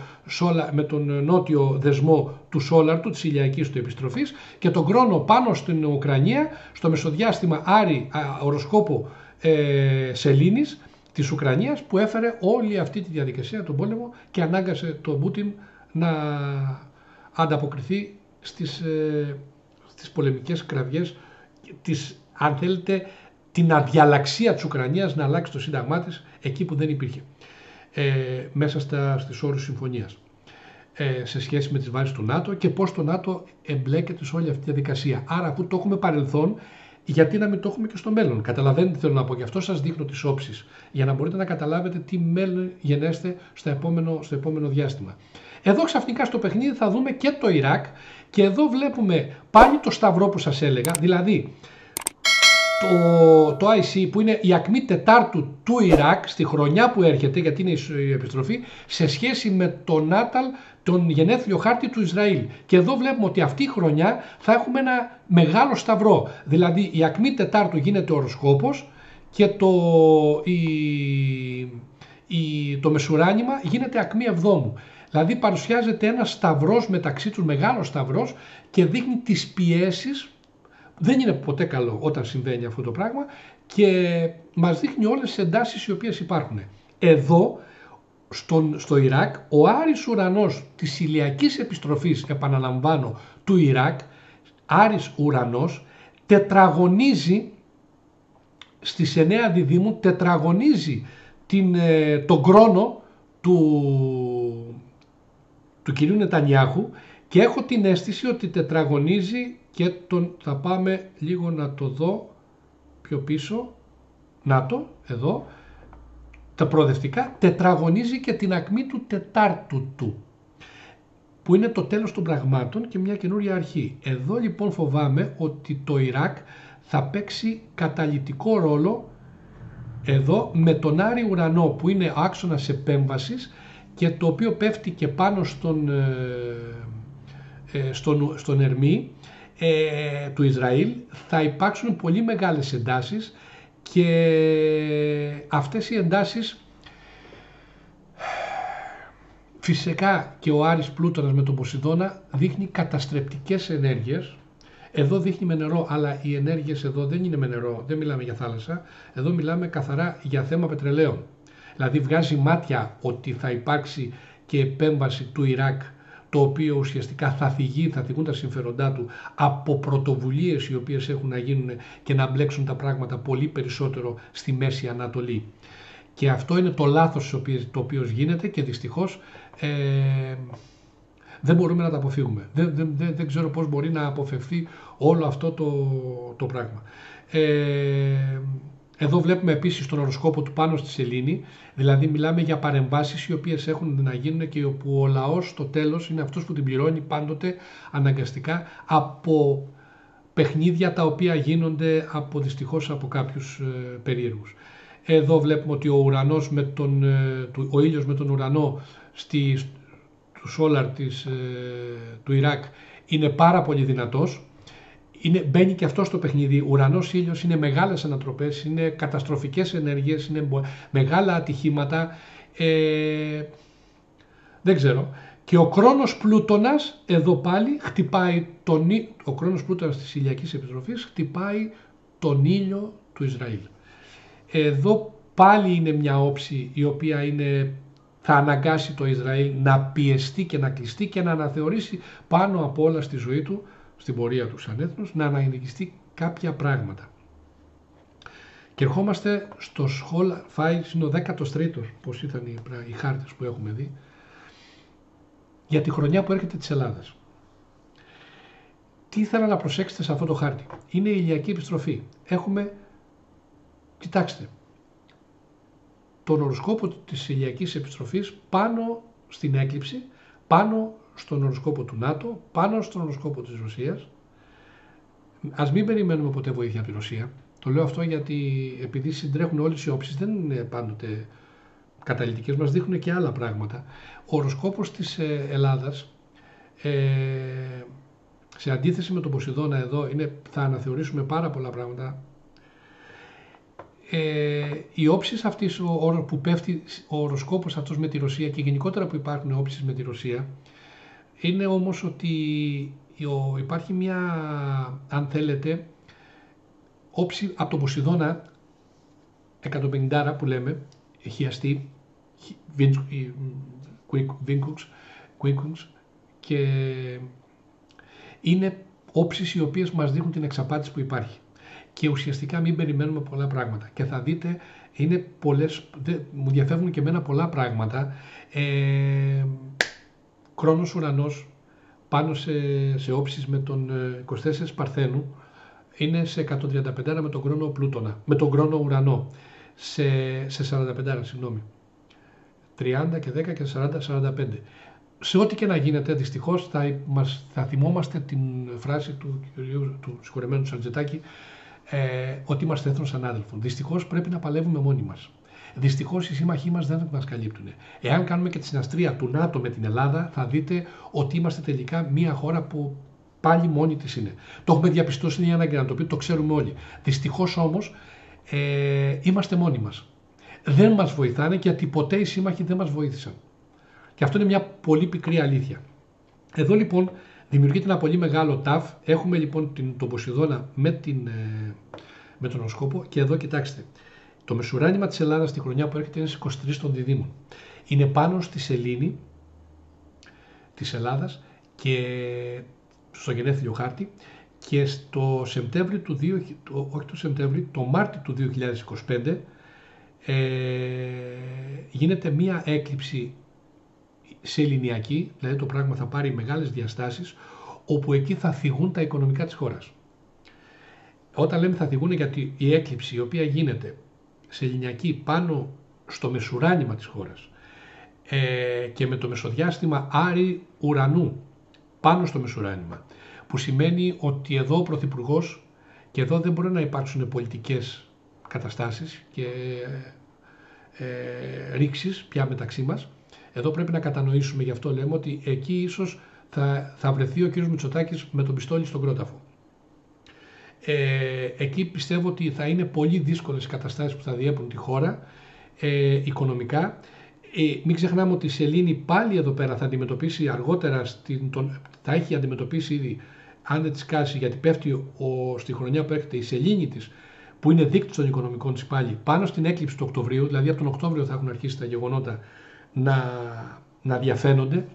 με τον νότιο δεσμό του Σόλαρτου, της ηλιακής του επιστροφής και τον κρόνο πάνω στην Ουκρανία, στο μεσοδιάστημα Άρη οροσκόπο ε, Σελήνης της Ουκρανίας που έφερε όλη αυτή τη διαδικασία, τον πόλεμο και ανάγκασε τον Πούτιν να ανταποκριθεί στις, ε, στις πολεμικές κραυγές, τις, αν θέλετε, την αδιαλαξία της Ουκρανίας να αλλάξει το σύνταγμά της εκεί που δεν υπήρχε ε, μέσα στα, στις όρους συμφωνίας ε, σε σχέση με τις βάσεις του ΝΑΤΟ και πώς το ΝΑΤΟ εμπλέκεται σε όλη αυτή τη διαδικασία. Άρα αφού το έχουμε παρελθόν, γιατί να μην το έχουμε και στο μέλλον; Καταλαβαίνετε τι θέλω να πω. Γι' αυτό σας δείχνω τις όψεις, για να μπορείτε να καταλάβετε τι μέλλον γενέστε στο επόμενο, στο επόμενο διάστημα. Εδώ ξαφνικά στο παιχνίδι θα δούμε και το Ιράκ και εδώ βλέπουμε πάλι το σταυρό που σας έλεγα, δηλαδή το, το IC που είναι η ακμή τετάρτου του Ιράκ στη χρονιά που έρχεται, γιατί είναι η επιστροφή, σε σχέση με το Νάταλ, τον γενέθλιο χάρτη του Ισραήλ. Και εδώ βλέπουμε ότι αυτή η χρονιά θα έχουμε ένα μεγάλο σταυρό. Δηλαδή η ακμή τετάρτου γίνεται οροσκόπος και το, η, η, το μεσουράνημα γίνεται ακμή εβδόμου. Δηλαδή παρουσιάζεται ένας σταυρός μεταξύ τους, μεγάλος σταυρός και δείχνει τις πιέσεις δεν είναι ποτέ καλό όταν συμβαίνει αυτό το πράγμα και μας δείχνει όλες τις εντάσεις οι οποίες υπάρχουν. Εδώ στον, στο Ιράκ ο Άρης ουρανός της ηλιακής επιστροφής, επαναλαμβάνω, του Ιράκ, Άρης ουρανός, τετραγωνίζει στις 9 διδήμου, τετραγωνίζει την, ε, τον κρόνο του, του κυρίου Νετανιάχου και έχω την αίσθηση ότι τετραγωνίζει και τον, θα πάμε λίγο να το δω πιο πίσω, να το, εδώ, τα προοδευτικά, τετραγωνίζει και την ακμή του τετάρτου του, που είναι το τέλος των πραγμάτων και μια καινούρια αρχή. Εδώ λοιπόν φοβάμαι ότι το Ιράκ θα παίξει καταλητικό ρόλο εδώ με τον Άρη Ουρανό που είναι άξονας επέμβασης και το οποίο πέφτει και πάνω στον, ε, ε, στον, στον Ερμή ε, του Ισραήλ θα υπάρξουν πολύ μεγάλες εντάσεις και αυτές οι εντάσεις φυσικά και ο Άρης Πλούτονας με τον Ποσειδώνα δείχνει καταστρεπτικές ενέργειες εδώ δείχνει με νερό, αλλά οι ενέργειες εδώ δεν είναι με νερό, δεν μιλάμε για θάλασσα. Εδώ μιλάμε καθαρά για θέμα πετρελαίων. Δηλαδή βγάζει μάτια ότι θα υπάρξει και επέμβαση του Ιράκ το οποίο ουσιαστικά θα θυγεί, θα θυγούν τα συμφέροντά του από πρωτοβουλίες οι οποίες έχουν να γίνουν και να μπλέξουν τα πράγματα πολύ περισσότερο στη Μέση Ανατολή. Και αυτό είναι το λάθος το οποίος γίνεται και δυστυχώς ε, δεν μπορούμε να τα αποφύγουμε. Δεν, δεν, δεν, δεν ξέρω πώς μπορεί να αποφευθεί όλο αυτό το, το πράγμα. Ε, εδώ βλέπουμε επίσης τον οροσκόπο του πάνω στη σελήνη, δηλαδή μιλάμε για παρεμβάσεις οι οποίες έχουν να γίνουν και όπου ο λαός στο τέλος είναι αυτός που την πληρώνει πάντοτε αναγκαστικά από παιχνίδια τα οποία γίνονται από, δυστυχώς από κάποιους ε, περίεργους. Εδώ βλέπουμε ότι ο, ουρανός με τον, ε, ο ήλιος με τον ουρανό στη, του Σόλαρ της, ε, του Ιράκ είναι πάρα πολύ δυνατός είναι, μπαίνει και αυτό στο παιχνίδι. Ουρανός ήλιος είναι μεγάλες ανατροπές, είναι καταστροφικές ενέργειες, είναι μεγάλα ατυχήματα. Ε, δεν ξέρω. Και ο κρόνος Πλούτονας εδώ πάλι χτυπάει τον ο κρόνος Πλούτονας της ηλιακής επιστροφής χτυπάει τον ήλιο του Ισραήλ. Εδώ πάλι είναι μια όψη η οποία είναι, θα αναγκάσει το Ισραήλ να πιεστεί και να κλειστεί και να αναθεωρήσει πάνω από όλα στη ζωή του στην πορεία τους σαν έθνος να αναγνωριστεί κάποια πράγματα. Και ερχόμαστε στο σχόλ φάιλ, είναι ο 13ος, πώς ήταν οι, οι χάρτες που έχουμε δει, για τη χρονιά που έρχεται της Ελλάδας. Τι ήθελα να προσέξετε σε αυτό το χάρτη; Είναι η ηλιακή επιστροφή. Έχουμε, κοιτάξτε, τον οροσκόπο της ηλιακής επιστροφής πάνω στην έκλειψη, πάνω στον οροσκόπο του ΝΑΤΟ, πάνω στον οροσκόπο της Ρωσίας. Ας μην περιμένουμε ποτέ βοήθεια από τη Ρωσία. Το λέω αυτό γιατί επειδή συντρέχουν όλες οι όψεις δεν είναι πάντοτε καταλητικές, μας δείχνουν και άλλα πράγματα. Ο οροσκόπος της ε, Ελλάδας ε, σε αντίθεση με τον Ποσειδώνα εδώ είναι, θα αναθεωρήσουμε πάρα πολλά πράγματα ε, οι όψεις αυτής που πέφτει ο οροσκόπος αυτός με τη Ρωσία και γενικότερα που υπάρχουν όψεις με τη Ρωσία είναι όμως ότι υπάρχει μια, αν θέλετε, όψη από τον Ποσειδώνα 150 που λέμε, χιαστή, Βίνκουξ και είναι όψεις οι οποίες μας δείχνουν την εξαπάτηση που υπάρχει και ουσιαστικά μην περιμένουμε πολλά πράγματα. Και θα δείτε, είναι πολλές, μου διαφεύγουν και εμένα πολλά πράγματα. Ε, Κρόνος ουρανός πάνω σε, σε όψεις με τον 24 ε, Παρθένου είναι σε 135 με τον κρόνο Πλούτονα, με τον κρόνο ουρανό, σε, σε 45, συγγνώμη. 30 και 10 και 40, 45. Σε ό,τι και να γίνεται, δυστυχώς θα, μας, θα θυμόμαστε την φράση του, του, του συγχωρεμένου Σαρτζετάκη ε, ότι είμαστε έθνος ανάδελφων. Δυστυχώς πρέπει να παλεύουμε μόνοι μας. Δυστυχώς οι σύμμαχοί μας δεν μας καλύπτουν. Εάν κάνουμε και τη συναστρία του ΝΑΤΟ με την Ελλάδα, θα δείτε ότι είμαστε τελικά μια χώρα που πάλι μόνη της είναι. Το έχουμε διαπιστώσει, είναι ανάγκη να το πει, το ξέρουμε όλοι. Δυστυχώς όμως ε, είμαστε μόνοι μας. Δεν μας βοηθάνε γιατί ποτέ οι σύμμαχοι δεν μας βοήθησαν. Και αυτό είναι μια πολύ πικρή αλήθεια. Εδώ λοιπόν Δημιουργείται ένα πολύ μεγάλο ταφ. Έχουμε λοιπόν την, τον Ποσειδώνα με, την, ε, με τον οσκόπο και εδώ κοιτάξτε. Το μεσουράνημα της Ελλάδας τη χρονιά που έρχεται είναι στις 23 των διδήμων. Είναι πάνω στη σελήνη της Ελλάδας και στο γενέθλιο χάρτη και στο Σεπτέμβριο του, όχι το Σεπτέμβριο, το Μάρτιο του 2025 ε, γίνεται μία έκλειψη σε ελληνιακή, δηλαδή το πράγμα θα πάρει μεγάλες διαστάσεις, όπου εκεί θα θυγούν τα οικονομικά της χώρας. Όταν λέμε θα θυγούν γιατί η έκλειψη η οποία γίνεται σε ελληνιακή πάνω στο μεσουράνημα της χώρας ε, και με το μεσοδιάστημα άρη ουρανού πάνω στο μεσουράνημα, που σημαίνει ότι εδώ ο Πρωθυπουργός και εδώ δεν μπορεί να υπάρξουν πολιτικές καταστάσεις και ε, ρήξεις πια μεταξύ μας, εδώ πρέπει να κατανοήσουμε, γι' αυτό λέμε ότι εκεί ίσως θα, θα βρεθεί ο κύριος Μητσοτάκης με τον πιστόλι στον κρόταφο. Ε, εκεί πιστεύω ότι θα είναι πολύ δύσκολες οι καταστάσεις που θα διέπουν τη χώρα ε, οικονομικά. Ε, μην ξεχνάμε ότι η Σελήνη πάλι εδώ πέρα θα αντιμετωπίσει αργότερα, στην, τον, θα έχει αντιμετωπίσει ήδη αν δεν της κάσει, γιατί πέφτει ο, στη χρονιά που έρχεται η σελήνη της, που είναι δείκτη των οικονομικών της πάλι, πάνω στην έκλειψη του Οκτωβρίου, δηλαδή από τον Οκτώβριο θα έχουν αρχίσει τα γεγονότα να, να διαφαίνονται.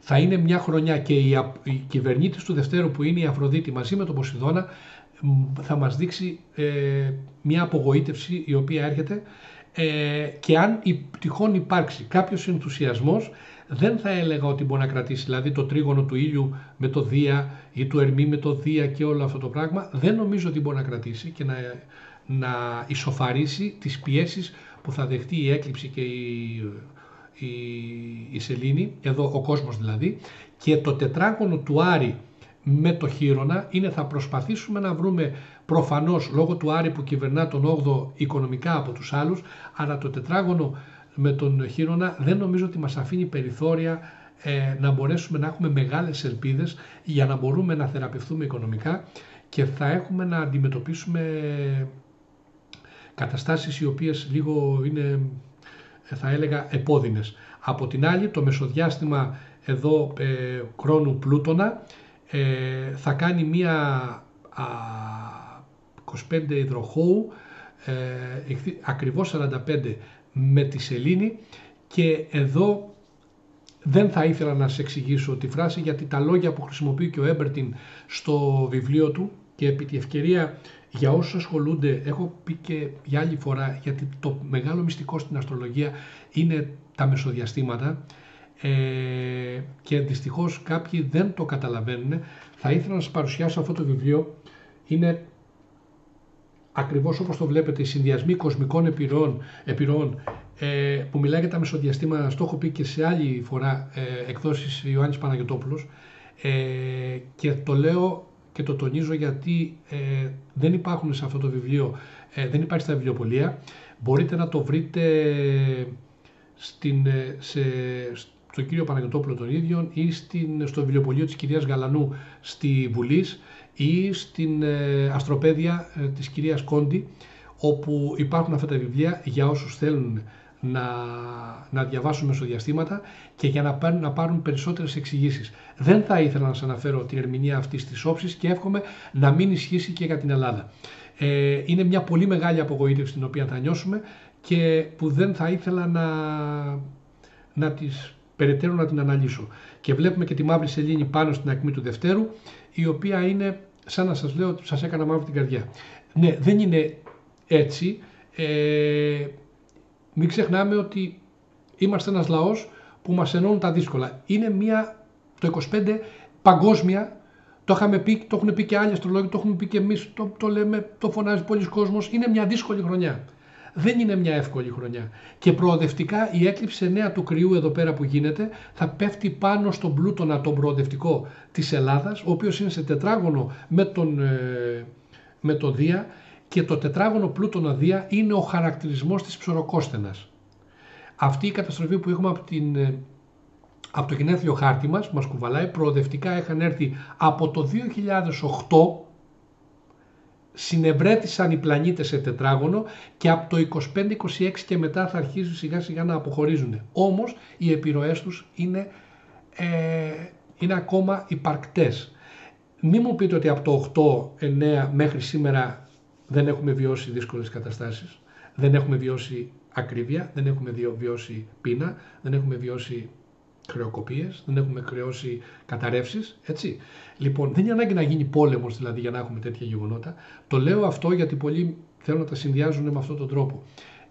Θα είναι μια χρονιά και η, η κυβερνήτης του Δευτέρου που είναι η Αφροδίτη μαζί με τον Ποσειδώνα θα μας δείξει ε, μια απογοήτευση η οποία έρχεται. Ε, και αν τυχόν υπάρξει κάποιος ενθουσιασμός δεν θα έλεγα ότι μπορεί να κρατήσει δηλαδή το τρίγωνο του ήλιου με το Δία ή του Ερμή με το Δία και όλο αυτό το πράγμα δεν νομίζω ότι μπορεί να κρατήσει και να, να ισοφαρίσει τις πιέσεις που θα δεχτεί η έκλειψη και η, η, η σελήνη, εδώ ο κόσμος δηλαδή, και το τετράγωνο του Άρη με το χείρονα είναι θα προσπαθήσουμε να βρούμε προφανώς λόγω του Άρη που κυβερνά τον 8ο οικονομικά από τους άλλους, αλλά το τετράγωνο με τον χείρονα δεν νομίζω ότι μας αφήνει περιθώρια ε, να μπορέσουμε να έχουμε μεγάλες ελπίδες για να μπορούμε να θεραπευτούμε οικονομικά και θα έχουμε να αντιμετωπίσουμε καταστάσεις οι οποίες λίγο είναι ε, θα έλεγα επώδυνες. Από την άλλη το μεσοδιάστημα εδώ ε, χρόνου Πλούτονα ε, θα κάνει μία α, 25 υδροχώου ε, ακριβώς 45 με τη σελήνη και εδώ δεν θα ήθελα να σε εξηγήσω τη φράση γιατί τα λόγια που χρησιμοποιεί και ο Έμπερτιν στο βιβλίο του και επί τη ευκαιρία για όσους ασχολούνται, έχω πει και για άλλη φορά, γιατί το μεγάλο μυστικό στην αστρολογία είναι τα μεσοδιαστήματα ε, και δυστυχώς κάποιοι δεν το καταλαβαίνουν. Θα ήθελα να σας παρουσιάσω αυτό το βιβλίο. Είναι ακριβώς όπως το βλέπετε, οι συνδυασμοί κοσμικών επιρροών, επιρροών ε, που μιλάει για τα μεσοδιαστήματα, το έχω πει και σε άλλη φορά ε, εκδόσεις Ιωάννης Παναγιωτόπουλος ε, και το λέω και το τονίζω γιατί ε, δεν υπάρχουν σε αυτό το βιβλίο, ε, δεν υπάρχει στα βιβλιοπολία. Μπορείτε να το βρείτε στην, ε, σε, στον κύριο Παναγιωτόπουλο τον ίδιο ή στην, στο βιβλιοπωλείο της κυρίας Γαλανού στη Βουλής ή στην ε, Αστροπέδια ε, της κυρίας Κόντι όπου υπάρχουν αυτά τα βιβλία για όσους θέλουν να, να διαβάσουν μεσοδιαστήματα και για να πάρουν, να πάρουν περισσότερες εξηγήσεις. Δεν θα ήθελα να σας αναφέρω την ερμηνεία αυτής της όψης και εύχομαι να μην ισχύσει και για την Ελλάδα. Ε, είναι μια πολύ μεγάλη απογοήτευση την οποία θα νιώσουμε και που δεν θα ήθελα να, να τις περαιτέρω να την αναλύσω. Και βλέπουμε και τη μαύρη σελήνη πάνω στην ακμή του Δευτέρου, η οποία είναι σαν να σας λέω ότι σας έκανα μαύρη την καρδιά. Ναι, δεν είναι έτσι. Ε, μην ξεχνάμε ότι είμαστε ένας λαός που μας ενώνουν τα δύσκολα. Είναι μια, το 25 παγκόσμια, το, είχαμε πει, το έχουν πει και άλλοι αστρολόγοι, το έχουμε πει και εμείς, το, το λέμε, το φωνάζει πολλοί κόσμος, είναι μια δύσκολη χρονιά δεν είναι μια εύκολη χρονιά. Και προοδευτικά η έκλειψη νέα του κρυού εδώ πέρα που γίνεται θα πέφτει πάνω στον πλούτονα τον προοδευτικό της Ελλάδας, ο οποίος είναι σε τετράγωνο με τον, ε, με το Δία και το τετράγωνο πλούτονα Δία είναι ο χαρακτηρισμός της ψωροκόστενας. Αυτή η καταστροφή που έχουμε από, την, ε, από το γενέθλιο χάρτη μας, μας κουβαλάει, προοδευτικά είχαν έρθει από το 2008 συνευρέθησαν οι πλανήτες σε τετράγωνο και από το 25-26 και μετά θα αρχίσουν σιγά σιγά να αποχωρίζουν. Όμως οι επιρροές τους είναι, ε, είναι ακόμα υπαρκτές. Μη μου πείτε ότι από το 8-9 μέχρι σήμερα δεν έχουμε βιώσει δύσκολες καταστάσεις, δεν έχουμε βιώσει ακρίβεια, δεν έχουμε βιώσει πείνα, δεν έχουμε βιώσει χρεοκοπίες, δεν έχουμε χρεώσει καταρρεύσεις, έτσι. Λοιπόν, δεν είναι ανάγκη να γίνει πόλεμος δηλαδή για να έχουμε τέτοια γεγονότα. Το λέω αυτό γιατί πολλοί θέλουν να τα συνδυάζουν με αυτόν τον τρόπο.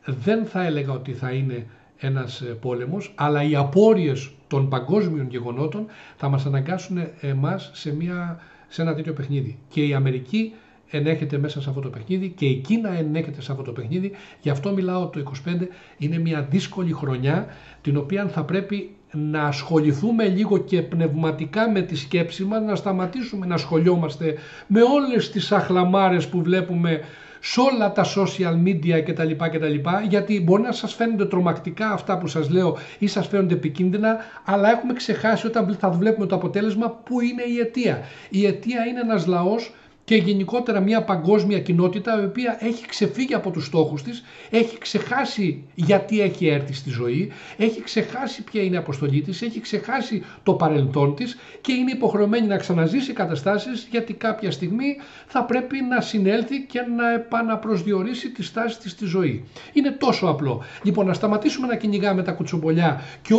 Δεν θα έλεγα ότι θα είναι ένας ε, πόλεμος, αλλά οι απόρριες των παγκόσμιων γεγονότων θα μας αναγκάσουν εμάς σε, μια, σε ένα τέτοιο παιχνίδι. Και η Αμερική ενέχεται μέσα σε αυτό το παιχνίδι και η Κίνα ενέχεται σε αυτό το παιχνίδι. Γι' αυτό μιλάω το 25 είναι μια δύσκολη χρονιά την οποία θα πρέπει να ασχοληθούμε λίγο και πνευματικά με τη σκέψη μας, να σταματήσουμε να ασχολιόμαστε με όλες τις αχλαμάρες που βλέπουμε σε όλα τα social media κτλ. κτλ γιατί μπορεί να σας φαίνονται τρομακτικά αυτά που σας λέω ή σας φαίνονται επικίνδυνα, αλλά έχουμε ξεχάσει όταν θα βλέπουμε το αποτέλεσμα που είναι η αιτία. Η αιτία είναι ένας λαός και γενικότερα μια παγκόσμια κοινότητα η οποία έχει ξεφύγει από τους στόχους της, έχει ξεχάσει γιατί έχει έρθει στη ζωή, έχει ξεχάσει ποια είναι η αποστολή της, έχει ξεχάσει το παρελθόν της και είναι υποχρεωμένη να ξαναζήσει καταστάσεις γιατί κάποια στιγμή θα πρέπει να συνέλθει και να επαναπροσδιορίσει τη στάση της στη ζωή. Είναι τόσο απλό. Λοιπόν, να σταματήσουμε να κυνηγάμε τα κουτσομπολιά και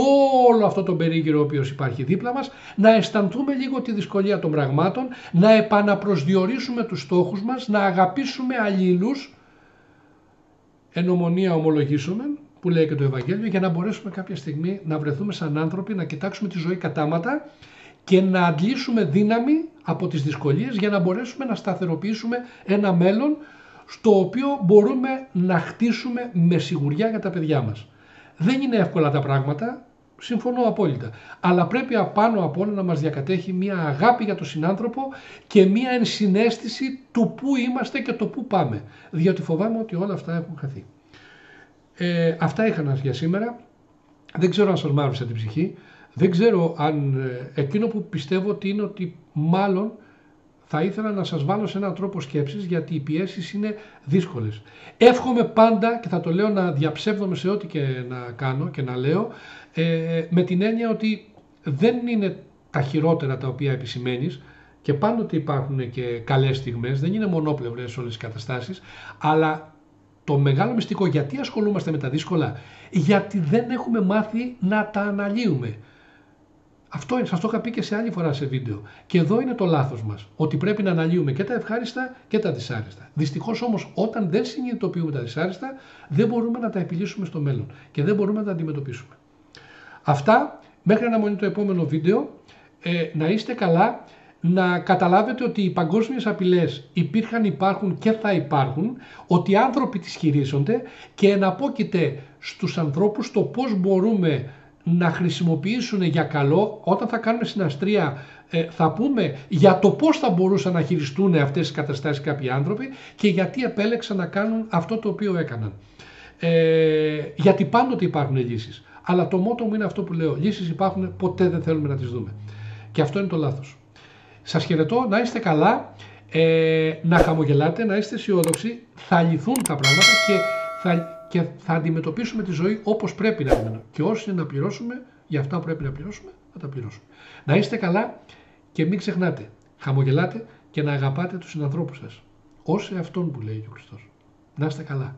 όλο αυτό το περίγυρο ο οποίος υπάρχει δίπλα μας, να αισθανθούμε λίγο τη δυσκολία των πραγμάτων, να επαναπροσδιορίσουμε υλοποιήσουμε τους στόχους μας, να αγαπήσουμε αλλήλους, εν ομονία ομολογήσουμε, που λέει και το Ευαγγέλιο, για να μπορέσουμε κάποια στιγμή να βρεθούμε σαν άνθρωποι, να κοιτάξουμε τη ζωή κατάματα και να αντλήσουμε δύναμη από τις δυσκολίες για να μπορέσουμε να σταθεροποιήσουμε ένα μέλλον στο οποίο μπορούμε να χτίσουμε με σιγουριά για τα παιδιά μας. Δεν είναι εύκολα τα πράγματα, Συμφωνώ απόλυτα. Αλλά πρέπει απάνω από όλα να μας διακατέχει μια αγάπη για τον συνάνθρωπο και μια ενσυναίσθηση του πού είμαστε και το πού πάμε. Διότι φοβάμαι ότι όλα αυτά έχουν χαθεί. Ε, αυτά είχα να για σήμερα. Δεν ξέρω αν σας μάρουσα την ψυχή. Δεν ξέρω αν ε, εκείνο που πιστεύω ότι είναι ότι μάλλον θα ήθελα να σας βάλω σε έναν τρόπο σκέψης γιατί οι πιέσεις είναι δύσκολες. Εύχομαι πάντα και θα το λέω να διαψεύδομαι σε ό,τι και να κάνω και να λέω ε, με την έννοια ότι δεν είναι τα χειρότερα τα οποία επισημαίνεις και πάντοτε υπάρχουν και καλές στιγμές, δεν είναι μονόπλευρες όλες οι καταστάσεις, αλλά το μεγάλο μυστικό γιατί ασχολούμαστε με τα δύσκολα, γιατί δεν έχουμε μάθει να τα αναλύουμε. Αυτό είναι, σας το είχα πει και σε άλλη φορά σε βίντεο. Και εδώ είναι το λάθος μας, ότι πρέπει να αναλύουμε και τα ευχάριστα και τα δυσάρεστα. Δυστυχώς όμως όταν δεν συνειδητοποιούμε τα δυσάρεστα, δεν μπορούμε να τα επιλύσουμε στο μέλλον και δεν μπορούμε να τα αντιμετωπίσουμε. Αυτά, μέχρι να μονεί το επόμενο βίντεο, ε, να είστε καλά, να καταλάβετε ότι οι παγκόσμιες απειλές υπήρχαν, υπάρχουν και θα υπάρχουν, ότι οι άνθρωποι τις χειρίζονται και εναπόκειται στους ανθρώπους το πώς μπορούμε να χρησιμοποιήσουν για καλό όταν θα κάνουμε συναστρία ε, θα πούμε για το πώς θα μπορούσαν να χειριστούν αυτές τις καταστάσεις κάποιοι άνθρωποι και γιατί επέλεξαν να κάνουν αυτό το οποίο έκαναν. Ε, γιατί πάντοτε υπάρχουν λύσεις. Αλλά το μότο μου είναι αυτό που λέω. Λύσεις υπάρχουν, ποτέ δεν θέλουμε να τις δούμε. Και αυτό είναι το λάθος. Σας χαιρετώ, να είστε καλά, ε, να χαμογελάτε, να είστε αισιόδοξοι, θα λυθούν τα πράγματα και θα, και θα αντιμετωπίσουμε τη ζωή όπως πρέπει να αντιμετωπίσουμε. Και όσοι να πληρώσουμε, για αυτά που πρέπει να πληρώσουμε, θα τα πληρώσουμε. Να είστε καλά και μην ξεχνάτε, χαμογελάτε και να αγαπάτε τους συνανθρώπους σας. Όσοι αυτόν που λέει ο Χριστός. Να είστε καλά.